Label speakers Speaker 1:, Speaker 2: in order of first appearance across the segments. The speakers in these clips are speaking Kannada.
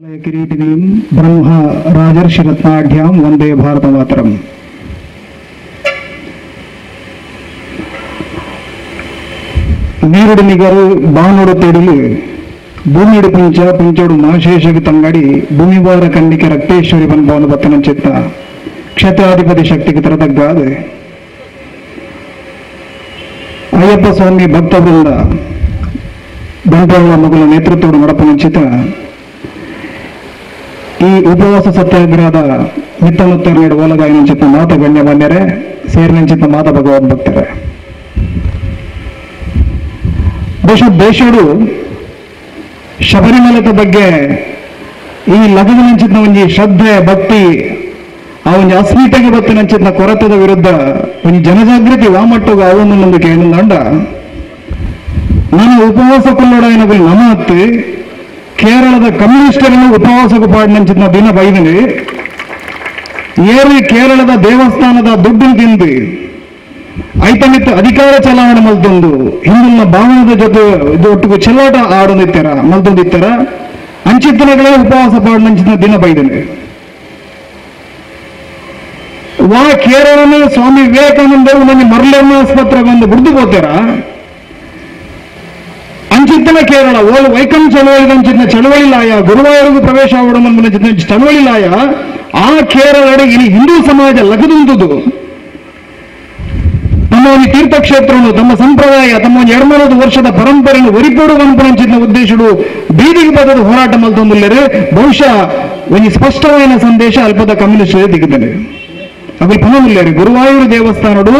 Speaker 1: కిరీటినీం బ్రహ్మ రాజర్షి రత్నాఢ్యాం వందే భారతమాతరం నీరుడు నిగరు బాణుడు తెడులు భూమియుడు పుంచ పుంచోడు మాశేషకు తంగడి భూమి వార కండికి రక్తేశ్వరి పన్పోను పత్తనం చెత్త క్షేత్రాధిపతి శక్తికి తిరదగ్గాదు అయ్యప్ప స్వామి భక్త బృంద దంపతుల మగుల నేతృత్వం నడపనుంచిత ಈ ಉಪವಾಸ ಸತ್ಯಾಗ್ರಹದ ಮಿತ್ತನುತ್ತರ ಓಲಗಾಯಿ ನಂಚಿತ್ತ ಮಾತ ಗಣ್ಯ ಬಂದರೆ ಸೇರಿ ನಂಚಿತ್ತ ಮಾತ ಭಗವದ್ ಭಕ್ತರೆ. ಬಹುಶಃ ದೇಶರು ಶಬರಿಮಲದ ಬಗ್ಗೆ ಈ ಲಘುವ ನಂಚಿನ ಒಂಜಿ ಶ್ರದ್ಧೆ, ಭಕ್ತಿ, ಆ ಒಂದು ಅಸ್ಮಿತೆಗೆ ಬತ್ತಿ ನಂಚಿನ ಕೊರತದ ವಿರುದ್ಧ ಒಂದು ಜನಜಾಗೃತಿ ವಾಮಟ್ಟುಗ ಅವನು ನಂದು ಕೇಳಿದಂಡ ನಾನು ಉಪವಾಸ ಕೊಲ್ಲೋಡಾಯಿನಗಳು ನಮತ್ತು ಕೇರಳದ ಕಮ್ಯುನಿಸ್ಟರನ್ನು ಉಪವಾಸಕ್ಕೆ ಪಾಡಿನಂಚಿನ ದಿನ ಬೈದನು. ಏರಿ ಕೇರಳದ ದೇವಸ್ಥಾನದ ದುಡ್ಡು ತಿಂದು, ಐತಮಿತ್ತು ಅಧಿಕಾರ ಚಲಾವಣೆ ಮಲ್ತೊಂದು ಹಿಂದಿನ ಭಾವನದ ಜೊತೆ ಒಟ್ಟಿಗೆ ಚೆಲ್ಲಾಟ ಆಡೋದಿತ್ತರ ಮಲ್ತೊಂದಿತ್ತಾರ ಅಂಚಿತ್ತನಗಳೇ ಉಪವಾಸ ಪಾಡಿನಂಚಿನ ದಿನ ಬೈದನು. ವಾ ಕೇರಳನೇ ಸ್ವಾಮಿ ವಿವೇಕಾನಂದ ಮಂದಿ ಮರಳನ್ನ ಆಸ್ಪತ್ರೆಗೆ ಬಂದು ಬಿಡ್ದು ಹೋಗ್ತಾರ? ಅಂಚಿತ್ತನ ಕೇರಳ ಓಲ್ ವೈಕಂ ಚಳುವಳಿ ಚಿಂತನ ಚಳುವಳಿ ಲಾಯ ಗುರುವಾಯೂರಿಗೆ ಪ್ರವೇಶ ಅವಡಮನ್ ಚಳವಳಿಲಾಯ ಆ ಕೇರಳ ಇಲ್ಲಿ ಹಿಂದೂ ಸಮಾಜ ಲಗದುಂದುದು. ತಮ್ಮ ಒಂದು ತೀರ್ಥಕ್ಷೇತ್ರವನ್ನು, ತಮ್ಮ ಸಂಪ್ರದಾಯ, ತಮ್ಮ ಒಂದು ಎರಡ್ಮೂರು ವರ್ಷದ ಪರಂಪರೆಯನ್ನು ಒರಿಪೋಡುವಂಚಿನ ಉದ್ದೇಶಗಳು ಬೀದಿಗೆ ಬದದ ಹೋರಾಟ ಮಲ್ತೊಂದಿಲ್ಲರೆ ಬಹುಶಃ ಒಂದು ಸ್ಪಷ್ಟವಾದ ಸಂದೇಶ ಅಲ್ಪದ ಕಮ್ಯುನಿಸ್ಟ್ ದಿಗ್ಗಿದೆ ಅದು ಪನವಿಲ್ಲರು ಗುರುವಾಯೂರು ದೇವಸ್ಥಾನಡು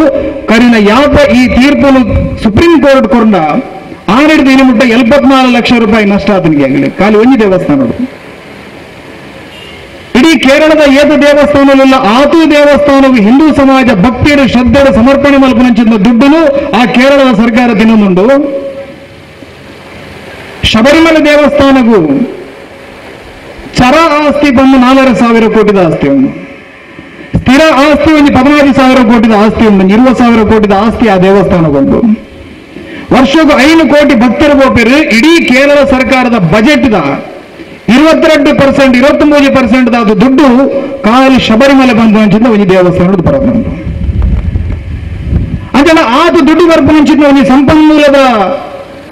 Speaker 1: ಕರಿನ ಯಾಪ ಈ ತೀರ್ಪನ್ನು ಸುಪ್ರೀಂ ಕೋರ್ಟ್ ಕೊಂಡ ಆನೆಡು ದಿನ ಮುಟ್ಟ ಎಲ್ಪತ್ನಾಲ್ಕು ಲಕ್ಷ ರೂಪಾಯಿ ನಷ್ಟ ಆತನಿಗೆ ಆಗಲಿ ಖಾಲಿ ಒಂಜಿ ದೇವಸ್ಥಾನಡು ಇಡೀ ಕೇರಳದ ಏತ ದೇವಸ್ಥಾನದಲ್ಲ ಆತು ದೇವಸ್ಥಾನವು ಹಿಂದೂ ಸಮಾಜ ಭಕ್ತಿಯರು ಶ್ರದ್ಧೆಯ ಸಮರ್ಪಣೆ ಮಲ್ಪನಂಚಿನ ದುಡ್ಡನ್ನು ಆ ಕೇರಳದ ಸರ್ಕಾರ ತಿನ್ನೊಂದುಂಡು ಶಬರಿಮಲೆ ದೇವಸ್ಥಾನಗೂ ಚರ ಆಸ್ತಿ ಬಂದು ನಾಲ್ಕು ಸಾವಿರ ಕೋಟಿದ ಆಸ್ತಿ ಒಂದು. ಸ್ಥಿರ ಆಸ್ತಿ ಒಂದು ಪದಿನಾರು ಸಾವಿರ ಕೋಟಿದ ಆಸ್ತಿ ಒಂದು ಇರುವ ಸಾವಿರ ಕೋಟಿದ ಆಸ್ತಿ ಆ ದೇವಸ್ಥಾನಗೊಂದು. ವರ್ಷದ ಐದು ಕೋಟಿ ಭಕ್ತರ ಗೋಪಿರು ಇಡೀ ಕೇರಳ ಸರ್ಕಾರದ ಬಜೆಟ್ ಇರುವತ್ತೆರಡು ಪರ್ಸೆಂಟ್ ಇರುವತ್ತೊಂಬತ್ತು ಪರ್ಸೆಂಟ್ ಅದು ದುಡ್ಡು ಕಾಲು ಶಬರಿಮಲೆ ಬಂದು ಹಂಚಿದ ಒಂದು ದೇವಸ್ಥಾನದ ಬರೋದು ಅದೆಲ್ಲ ಆತು ದುಡ್ಡು ಬರ್ಪು ಹಂಚಿದ ಒಂದು ಸಂಪನ್ಮೂಲದ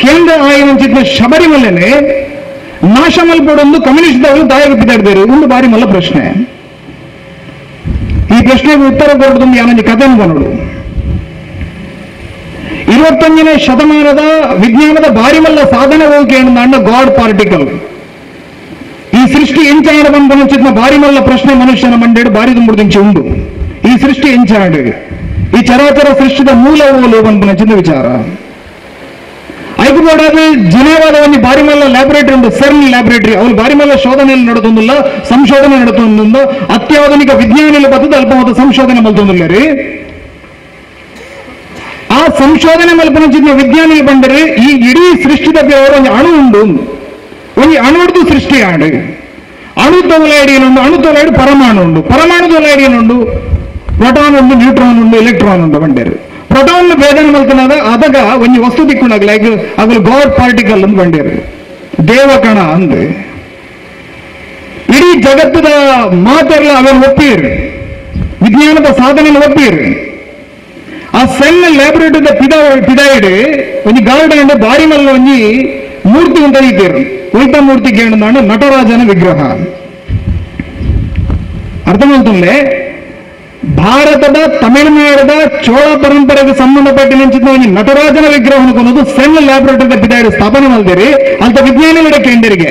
Speaker 1: ಕೇಂದ್ರ ಆಗಿ ಹಂಚಿದ ಶಬರಿಮಲೆನೆ. ನಾಶ ಮಲ್ಪಡೊಂದು ಕಮ್ಯುನಿಸ್ಟ್ದವರು ದಾಯಕ ಬಿದ್ದಾಡಿದ್ದಾರೆ ಒಂದು ಬಾರಿ ಮಲ್ಲ ಪ್ರಶ್ನೆ. ಈ ಪ್ರಶ್ನೆಗೆ ಉತ್ತರ ಕೊಡೋದೊಂದು ಯಾನೊಂದು ಕಥೆ ನೋಡು. ಇವತ್ತೊಂದನೇ ಶತಮಾನದ ವಿಜ್ಞಾನದ ಭಾರಿ ಮಲ್ಲ ಸಾಧನಗಳಿಗೆ ಅಣ್ಣ ಗಾಡ್ ಪಾರ್ಟಿಕಲ್ ಈ ಸೃಷ್ಟಿ ಎಂಚಾಡ ಪಂಪನೊಚ್ಚಿನ ಭಾರಿ ಮಲ್ಲ ಪ್ರಶ್ನೆ ಮನುಷ್ಯನ ಮಂಡೇಡು ಬಾರಿದು ಮುಡಿದಿಂಚಿ ಉಂಡು ಈ ಸೃಷ್ಟಿ ಎಂಚಾಡು ಈ ಚರಾಚರ ಸೃಷ್ಟಿದ ಮೂಲ ಮೂಲವೋ ಲೇಪನೊಚ್ಚಿನ ವಿಚಾರ ಐಕುಬೋಡಲ್ಲಿ ಜಿನೇವಾದ ಒಂದು ಬಾರಿಮಲ್ಲ ಲ್ಯಾಬೊರೇಟರಿ ಉಂಟು ಸರ್ನ್ ಲ್ಯಾಬೊರೇಟರಿ ಅವ್ರು ಬಾರಿಮಲ್ಲ ಶೋಧನೆಯನ್ನು ನಡೆತೊಂದಿಲ್ಲ ಸಂಶೋಧನೆ ನಡೆತೊಂದು ಅತ್ಯಾಧುನಿಕ ವಿಜ್ಞಾನಿಗಳ ಬದಲು ಅಲ್ಪವಾದ ಸಂಶೋಧನೆ ಮಲ್ತೊಂದಿಲ್ಲ ರೀ ಸಂಶೋಧನೆ ಮಲ್ಪನಚಿನ ವಿಜ್ಞಾನಿ ಬಂದರೆ ಈ ಇಡೀ ಸೃಷ್ಟಿದ ಬೇರೆ ಒಂದು ಅಣು ಉಂಡು ಒಂದು ಅಣುಡ್ದು ಸೃಷ್ಟಿ ಆಡು. ಅಣು ತೊಲೈಡಿ ಏನುಂಡು ಅಣು ತೊಲೆಯಡಿ ಪರಮಾಣು ಉಂಡು ಪರಮಾಣು ತೊಲೈಡಿ ಏನುಂಡು ಪ್ರೊಟಾನ್ ಉಂಡು ನ್ಯೂಟ್ರಾನ್ ಉಂಡು ಎಲೆಕ್ಟ್ರಾನ್ ಉಂಡು ಬಂಡೇರು. ಪ್ರೊಟಾನ್ ಭೇದನ ಮಲ್ತನಾದ ಅದಾಗ ಒಂದು ವಸ್ತು ದಿಕ್ಕೊಂಡಾಗ ಲೈಕ್ ಅದ್ರ ಗೋಡ್ ಪಾರ್ಟಿಕಲ್ ಅಂತ ಬಂಡೇರು. ದೇವಕಣ ಅಂದ್ರೆ ಇಡೀ ಜಗತ್ತದ ಮಾತೆಲ್ಲ ಅವೆಲ್ಲ ಒಪ್ಪಿರು. ವಿಜ್ಞಾನದ ಸಾಧನೆ ಒಪ್ಪಿರು. ಆ ಸಣ್ಣ ಲ್ಯಾಬೊರೇಟರಿದ ಪಿದ ಪಿದಾಯಿಡ್ ಒಂಜಿ ಗಾರ್ಡನ್ ಬಾರಿ ಮಲ್ಲ ಒಂಜಿ ಮೂರ್ತಿ ಅಂತ ಇದ್ದೀರು ಉಲ್ಟ ಮೂರ್ತಿ ಕೇಳಿದಾಂಡ ನಟರಾಜನ ವಿಗ್ರಹ. ಅರ್ಥಮೌతుండే ಭಾರತದ ತಮಿಳುನಾಡದ ಚೋಳ ಪರಂಪರೆಗೆ ಸಂಬಂಧಪಟ್ಟಿನ ಒಂದು ನಟರಾಜನ ವಿಗ್ರಹ ಅನ್ನೋದು ಸಣ್ಣ ಲ್ಯಾಬೊರೇಟರಿದ ಪಿದಾಯಿಡ್ ಸ್ಥಾಪನೆ ಮಾಡಿದಿರಿ ಅಂತ ವಿಜ್ಞಾನಿಗಳ ಕೇಂದ್ರಿಗೆ.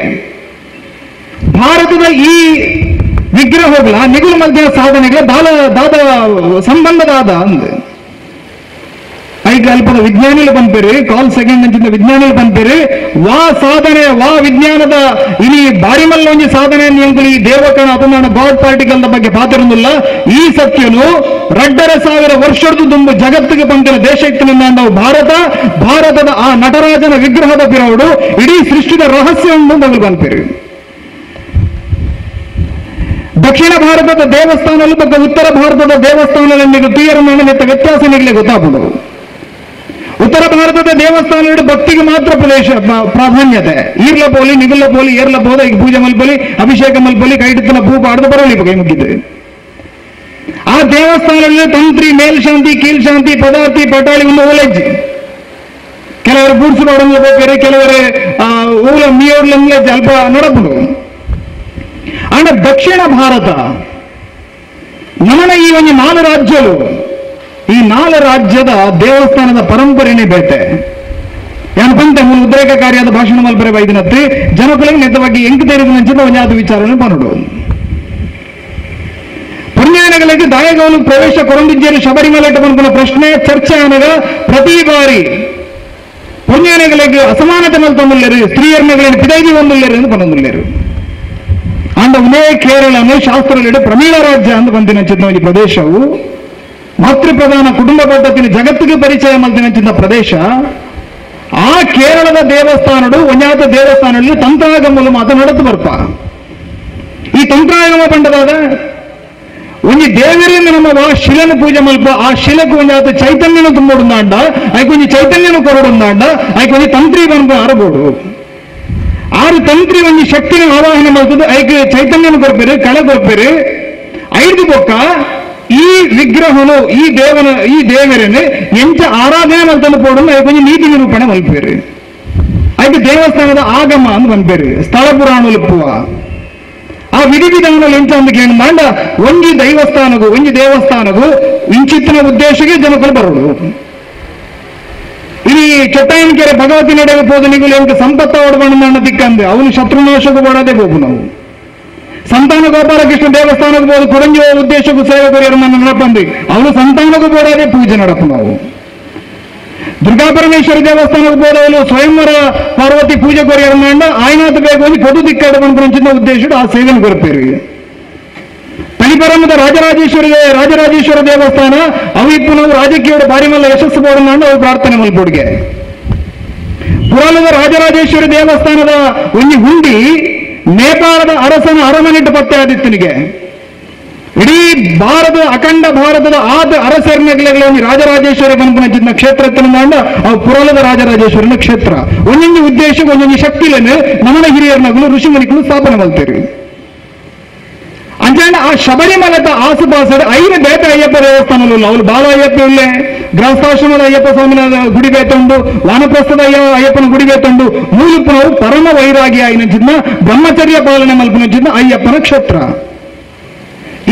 Speaker 1: ಭಾರತದ ಈ ವಿಗ್ರಹಗಳ ನಿಗುಲು ಮಧ್ಯ ಸಾಧನೆಗಳ ದಾದ ದಾದ, ಸಂಬಂಧದಾದ ಅಂದು. ಅಲ್ಪದ ವಿಜ್ಞಾನಿಗಳು ಬಂದಿರಿ ಕಾಲ್ ಸೆಕೆಂಡ್ ಅಂಚಿನ ವಿಜ್ಞಾನಿಗಳು ಬಂದಿರಿ ವಾ ಸಾಧನೆ, ವಾ ವಿಜ್ಞಾನದ ಇಲ್ಲಿ ಬಾರಿ ಮಲ್ಲ ಒಂಜಿ ಸಾಧನೆ ಈ ದೇವಕಣ ಅಪಮಾನ ಗಾಡ್ ಪಾರ್ಟಿಕಲ್ ಬಗ್ಗೆ ಪಾತಿರೊಂದಿಲ್ಲ ಈ ಸತ್ಯನು ರಡ್ಡರ ಸಾವಿರ ವರ್ಷದ್ದು ತುಂಬ ಜಗತ್ತಿಗೆ ಬಂದಿರೋ ದೇಶಕ್ಕೆ ನಾವು ಭಾರತ, ಭಾರತದ ಆ ನಟರಾಜನ ವಿಗ್ರಹದ ಪಿರವಡು, ಇಡೀ ಸೃಷ್ಟಿದ ರಹಸ್ಯವನ್ನು ನಮಗೆ ಬಂದಿರಿ ದಕ್ಷಿಣ ಭಾರತದ ದೇವಸ್ಥಾನಗಳು ಮತ್ತು ಉತ್ತರ ಭಾರತದ ದೇವಸ್ಥಾನದಲ್ಲಿ ತೀಯರ ಮೇಲೆ ವ್ಯತ್ಯಾಸ ನೀಡಲಿ ಗೊತ್ತಾಗ್ಬೋದು. ಉತ್ತರ ಭಾರತದ ದೇವಸ್ಥಾನಗಳು ಭಕ್ತಿಗೆ ಮಾತ್ರ ಪ್ರದೇಶ ಪ್ರ- ಪ್ರಾಧಾನ್ಯತೆ. ಈರ್ಲ ಪೋಲಿ ನಿಗುಲ್ಲ ಪೋಲಿ, ಏರ್ಲ ಪೋದ, ಈಗ ಪೂಜೆ ಮಲ್ಪಲಿ, ಅಭಿಷೇಕ ಮಲ್ಪಲಿ ಕೈಡಿತನ ಭೂ ಪಾಡದ ಬರಲಿ ಕೈ ಮುಗಿದ್ರೆ ಆ ದೇವಸ್ಥಾನಗಳಲ್ಲಿ ತಂತ್ರಿ ಮೇಲ್ಶಾಂತಿ ಕೀಲ್ಶಾಂತಿ ಪದಾರ್ಥಿ ಪಟಾಳಿ ಒಂದು ಓಲೆಜ್ಜಿ ಕೆಲವರು ಬೂಡ್ಸು ಮಾಡೋದು ಬೇಕಾರೆ ಕೆಲವರು ಊರ ಮೀಯೋಡ್ಲಂಗ್ಲೆ ಸ್ವಲ್ಪ ನಡಬಹುದು. ಆಂಡ ದಕ್ಷಿಣ ಭಾರತ ನಮನ ಈ ಒಂದು ನಾಲ್ಕು ರಾಜ್ಯಗಳು. ಈ ನಾಲ್ ರಾಜ್ಯದ ದೇವಸ್ಥಾನದ ಪರಂಪರೆನೇ ಬೇಟೆ. ಏನಪ್ಪಂತೆ ಉದ್ರೇಕ ಕಾರ್ಯದ ಭಾಷಣ ಮಲ್ಪರೆ ಬೈದಿನತ್ತಿ ಜನಗಳಿಗೆ ನೇತವಾಗಿ ಎಂಕ್ ತೆರೆದು ನಂಚಿದ ಒಂದಾದ ವಿಚಾರಣೆ ಪನ್ನಡು ಪುಣ್ಯಾನಗಳಿಗೆ ದಾಯಗವನ್ನು ಪ್ರವೇಶ ಕೊರೊಂದಿದ್ದೇನೆ ಶಬರಿಮಲೆ ಬಂದ ಪ್ರಶ್ನೆ, ಚರ್ಚೆ ಅನಗ ಪ್ರತಿ ಬಾರಿ ಪುಣ್ಯಾನಗಳಿಗೆ ಅಸಮಾನತೆ ಮಲ್ತೊಂದುಲ್ಲೇರು ಸ್ತ್ರೀಯರ್ಮೆಗಳಿಗೆ ಪಿದೈದಿ ಒಂದುಲ್ಲೇರು ಎಂದು ಬಂದಿಲ್ಲರು ಅಂದ ಉನೇ ಕೇರಳನು ಶಾಸ್ತ್ರದಲ್ಲಿ ಪ್ರಮೀಳ ರಾಜ್ಯ ಅಂತ ಬಂದಿನ ಚಿತ್ರ ಪ್ರದೇಶವು ಮಾತೃಪ್ರಧಾನ ಕುಟುಂಬ ಪದ್ಧತಿನ ಜಗತ್ತಿಗೆ ಪರಿಚಯ ಮಲ್ತಿನ ಪ್ರದೇಶ, ಆ ಕೇರಳದ ದೇವಸ್ಥಾನಡು ಒಂಜಾತ ದೇವಸ್ಥಾನದಲ್ಲಿ ತಂತ್ರಾಗಮಲು ಮಾತನಾಡುತ್ತ ಬರ್ತ. ಈ ತಂತ್ರಾಗಮ ಪಂಡದಾದ ಒಂಜಿ ದೇವರಿಂದ ನಮ್ಮ ಶಿಲೆನ ಪೂಜೆ ಮಲ್ಪ ಆ ಶಿಲೆಗೆ ಒಂಜಾತ ಚೈತನ್ಯನ ತುಂಬೋಡುಂದಾಂಡ ಒಂಜಿ ಚೈತನ್ಯನ ಕೊರಡುಂದಾಂಡ ಒಂಜಿ ತಂತ್ರಿ ಬಂದು ಅರಬೋಡು ಆರು ತಂತ್ರಿ ಒಂದು ಶಕ್ತಿನ ಆವಾಹನೆ ಮಾಡ್ತದೆ ಅದಕ್ಕೆ ಚೈತನ್ಯನ ಕೊರ್ಪೇರು ಕಳೆ ಕೊರ್ಪೇರು ಐದು ಬೊಕ್ಕ ಈ ವಿಗ್ರಹನು, ಈ ದೇವನ, ಈ ದೇವರನ್ನು ಎಂಚ ಆರಾಧನೆ ಮಲ್ತನ್ನು ಪೋಡನ್ನು నీతి నిరూపణ ನೀತಿ ನಿರೂಪಣೆ ಮಲ್ಪೇರು ಐಕ್ ದೇವಸ್ಥಾನದ ಆಗಮ ಅಂತ ಬಂದ್ಪೇರು ಸ್ಥಳ ಪುರಾಣ ಪುವ ಆ ವಿಧಿ ವಿಧಾನಗಳು ಎಂತ ಅಂತ ಕೇಳಿದಾಂಡ ಒಂಜಿ ದೈವಸ್ಥಾನಗೂ ಒಂಜಿ ದೇವಸ್ಥಾನಗೂ ಇಂಚಿತ್ತಿನ ಉದ್ದೇಶಕ್ಕೆ ಜನಗಳು ಬರೋದು. ಈ ಕೆಟ್ಟಾಯನಕೆರೆ ಭಗವತಿ ನಡೆಗೆ ಹೋದ ನಿಗುಲು ಸಂಪತ್ತ ಓಡಬಣ್ಣ ದಿಕ್ಕಂದೆ ಅವನು ಶತ್ರುನಾಶಕ್ಕೆ ಬರೋದೇ ಹೋಗು ನಾವು. ಸಂತಾನ ಗೋಪಾಲಕೃಷ್ಣ ದೇವಸ್ಥಾನಕ್ಕೆ ಹೋದ ಕೊರಂಜಿ ಹೋದ ಉದ್ದೇಶಕ್ಕೂ ಸೇವಕರು ನನ್ನ ನಡಪಂದಿ ಅವನು ಸಂತಾನಕ್ಕೂ ಬೋಡೋದೇ ಪೂಜೆ ನಡಪು ನಾವು ದುರ್ಗಾ ಪರಮೇಶ್ವರಿ ದೇವಸ್ಥಾನಕ್ಕೆ ಹೋದವನು ಸ್ವಯಂವರ ಪಾರ್ವತಿ ಪೂಜೆ ಕೊರಿಯರ್ನಂಡ ಆಯ್ನಾಥ ಬೇಕು ಒಂದು ಪೊದು ದಿಕ್ಕಡ ಬಂದ ಉದ್ದೇಶ ಆ ಸೇವೆಯನ್ನು ಕೊರಪೇರಿ ತನಿಪರಮದ ರಾಜರಾಜೇಶ್ವರಿ ರಾಜರಾಜೇಶ್ವರ ದೇವಸ್ಥಾನ ಅವು ಇಪ್ಪು ನಾವು ರಾಜಕೀಯ ಬಾರಿ ಮಲ್ಲ ಯಶಸ್ಸು ಬೋಡನ್ನ ಅವು ಪ್ರಾರ್ಥನೆ ಮಲ್ಪೊಡ್ಗೆ ಪುರಾಣದ ರಾಜರಾಜೇಶ್ವರಿ ದೇವಸ್ಥಾನದ ಒಂದು ಹುಂಡಿ ನೇಪಾಳದ ಅರಸನ ಅರಸನು ಪತ್ತೆ ಆದಿತ್ತನಿಗೆ. ಇಡೀ ಭಾರತ, ಅಖಂಡ ಭಾರತದ ಆದ ರಾಜರಾಜೇಶ್ವರ ರಾಜರಾಜೇಶ್ವರಿ ಬಂಪನ ಕ್ಷೇತ್ರ ತಿಳಿದ ಅವು ಪುರಲದ ರಾಜರಾಜೇಶ್ವರನ ಕ್ಷೇತ್ರ. ಒಂದೊಂದು ಉದ್ದೇಶ ಒಂದೊಂದು ಶಕ್ತಿಲನ್ನು ನಮನ ಹಿರಿಯರನಗಳು ಋಷಿಮುನಿಗಳು ಸ್ಥಾಪನೆ ಮಾಡ್ತೀರಿ ಅಂಜಾಂಡ ಆ ಶಬರಿಮಲದ ಆಸುಪಾಸದ ಐದು ಬೇತ ಅಯ್ಯಪ್ಪ ದೇವಸ್ಥಾನಗಳು ಅವಳು ಬಾಲ ಅಯ್ಯಪ್ಪ ಇಲ್ಲೇ. ಗೃಹಸ್ಥಾಶ್ರಮದ ಅಯ್ಯಪ್ಪ ಸ್ವಾಮಿನ ಗುಡಿಗೆ ತಂದು ವಾನಪ್ರಸ್ಥದ ಅಯ್ಯ ಅಯ್ಯಪ್ಪನ ಗುಡಿಗೆ ತಂದು ಮೂಲಪುನವು ಪರಮ ವೈರಾಗಿ ಆಯ್ನ ಬ್ರಹ್ಮಚರ್ಯ ಪಾಲನೆ ಮಲ್ಪನ ಅಯ್ಯಪ್ಪನ ಕ್ಷೇತ್ರ.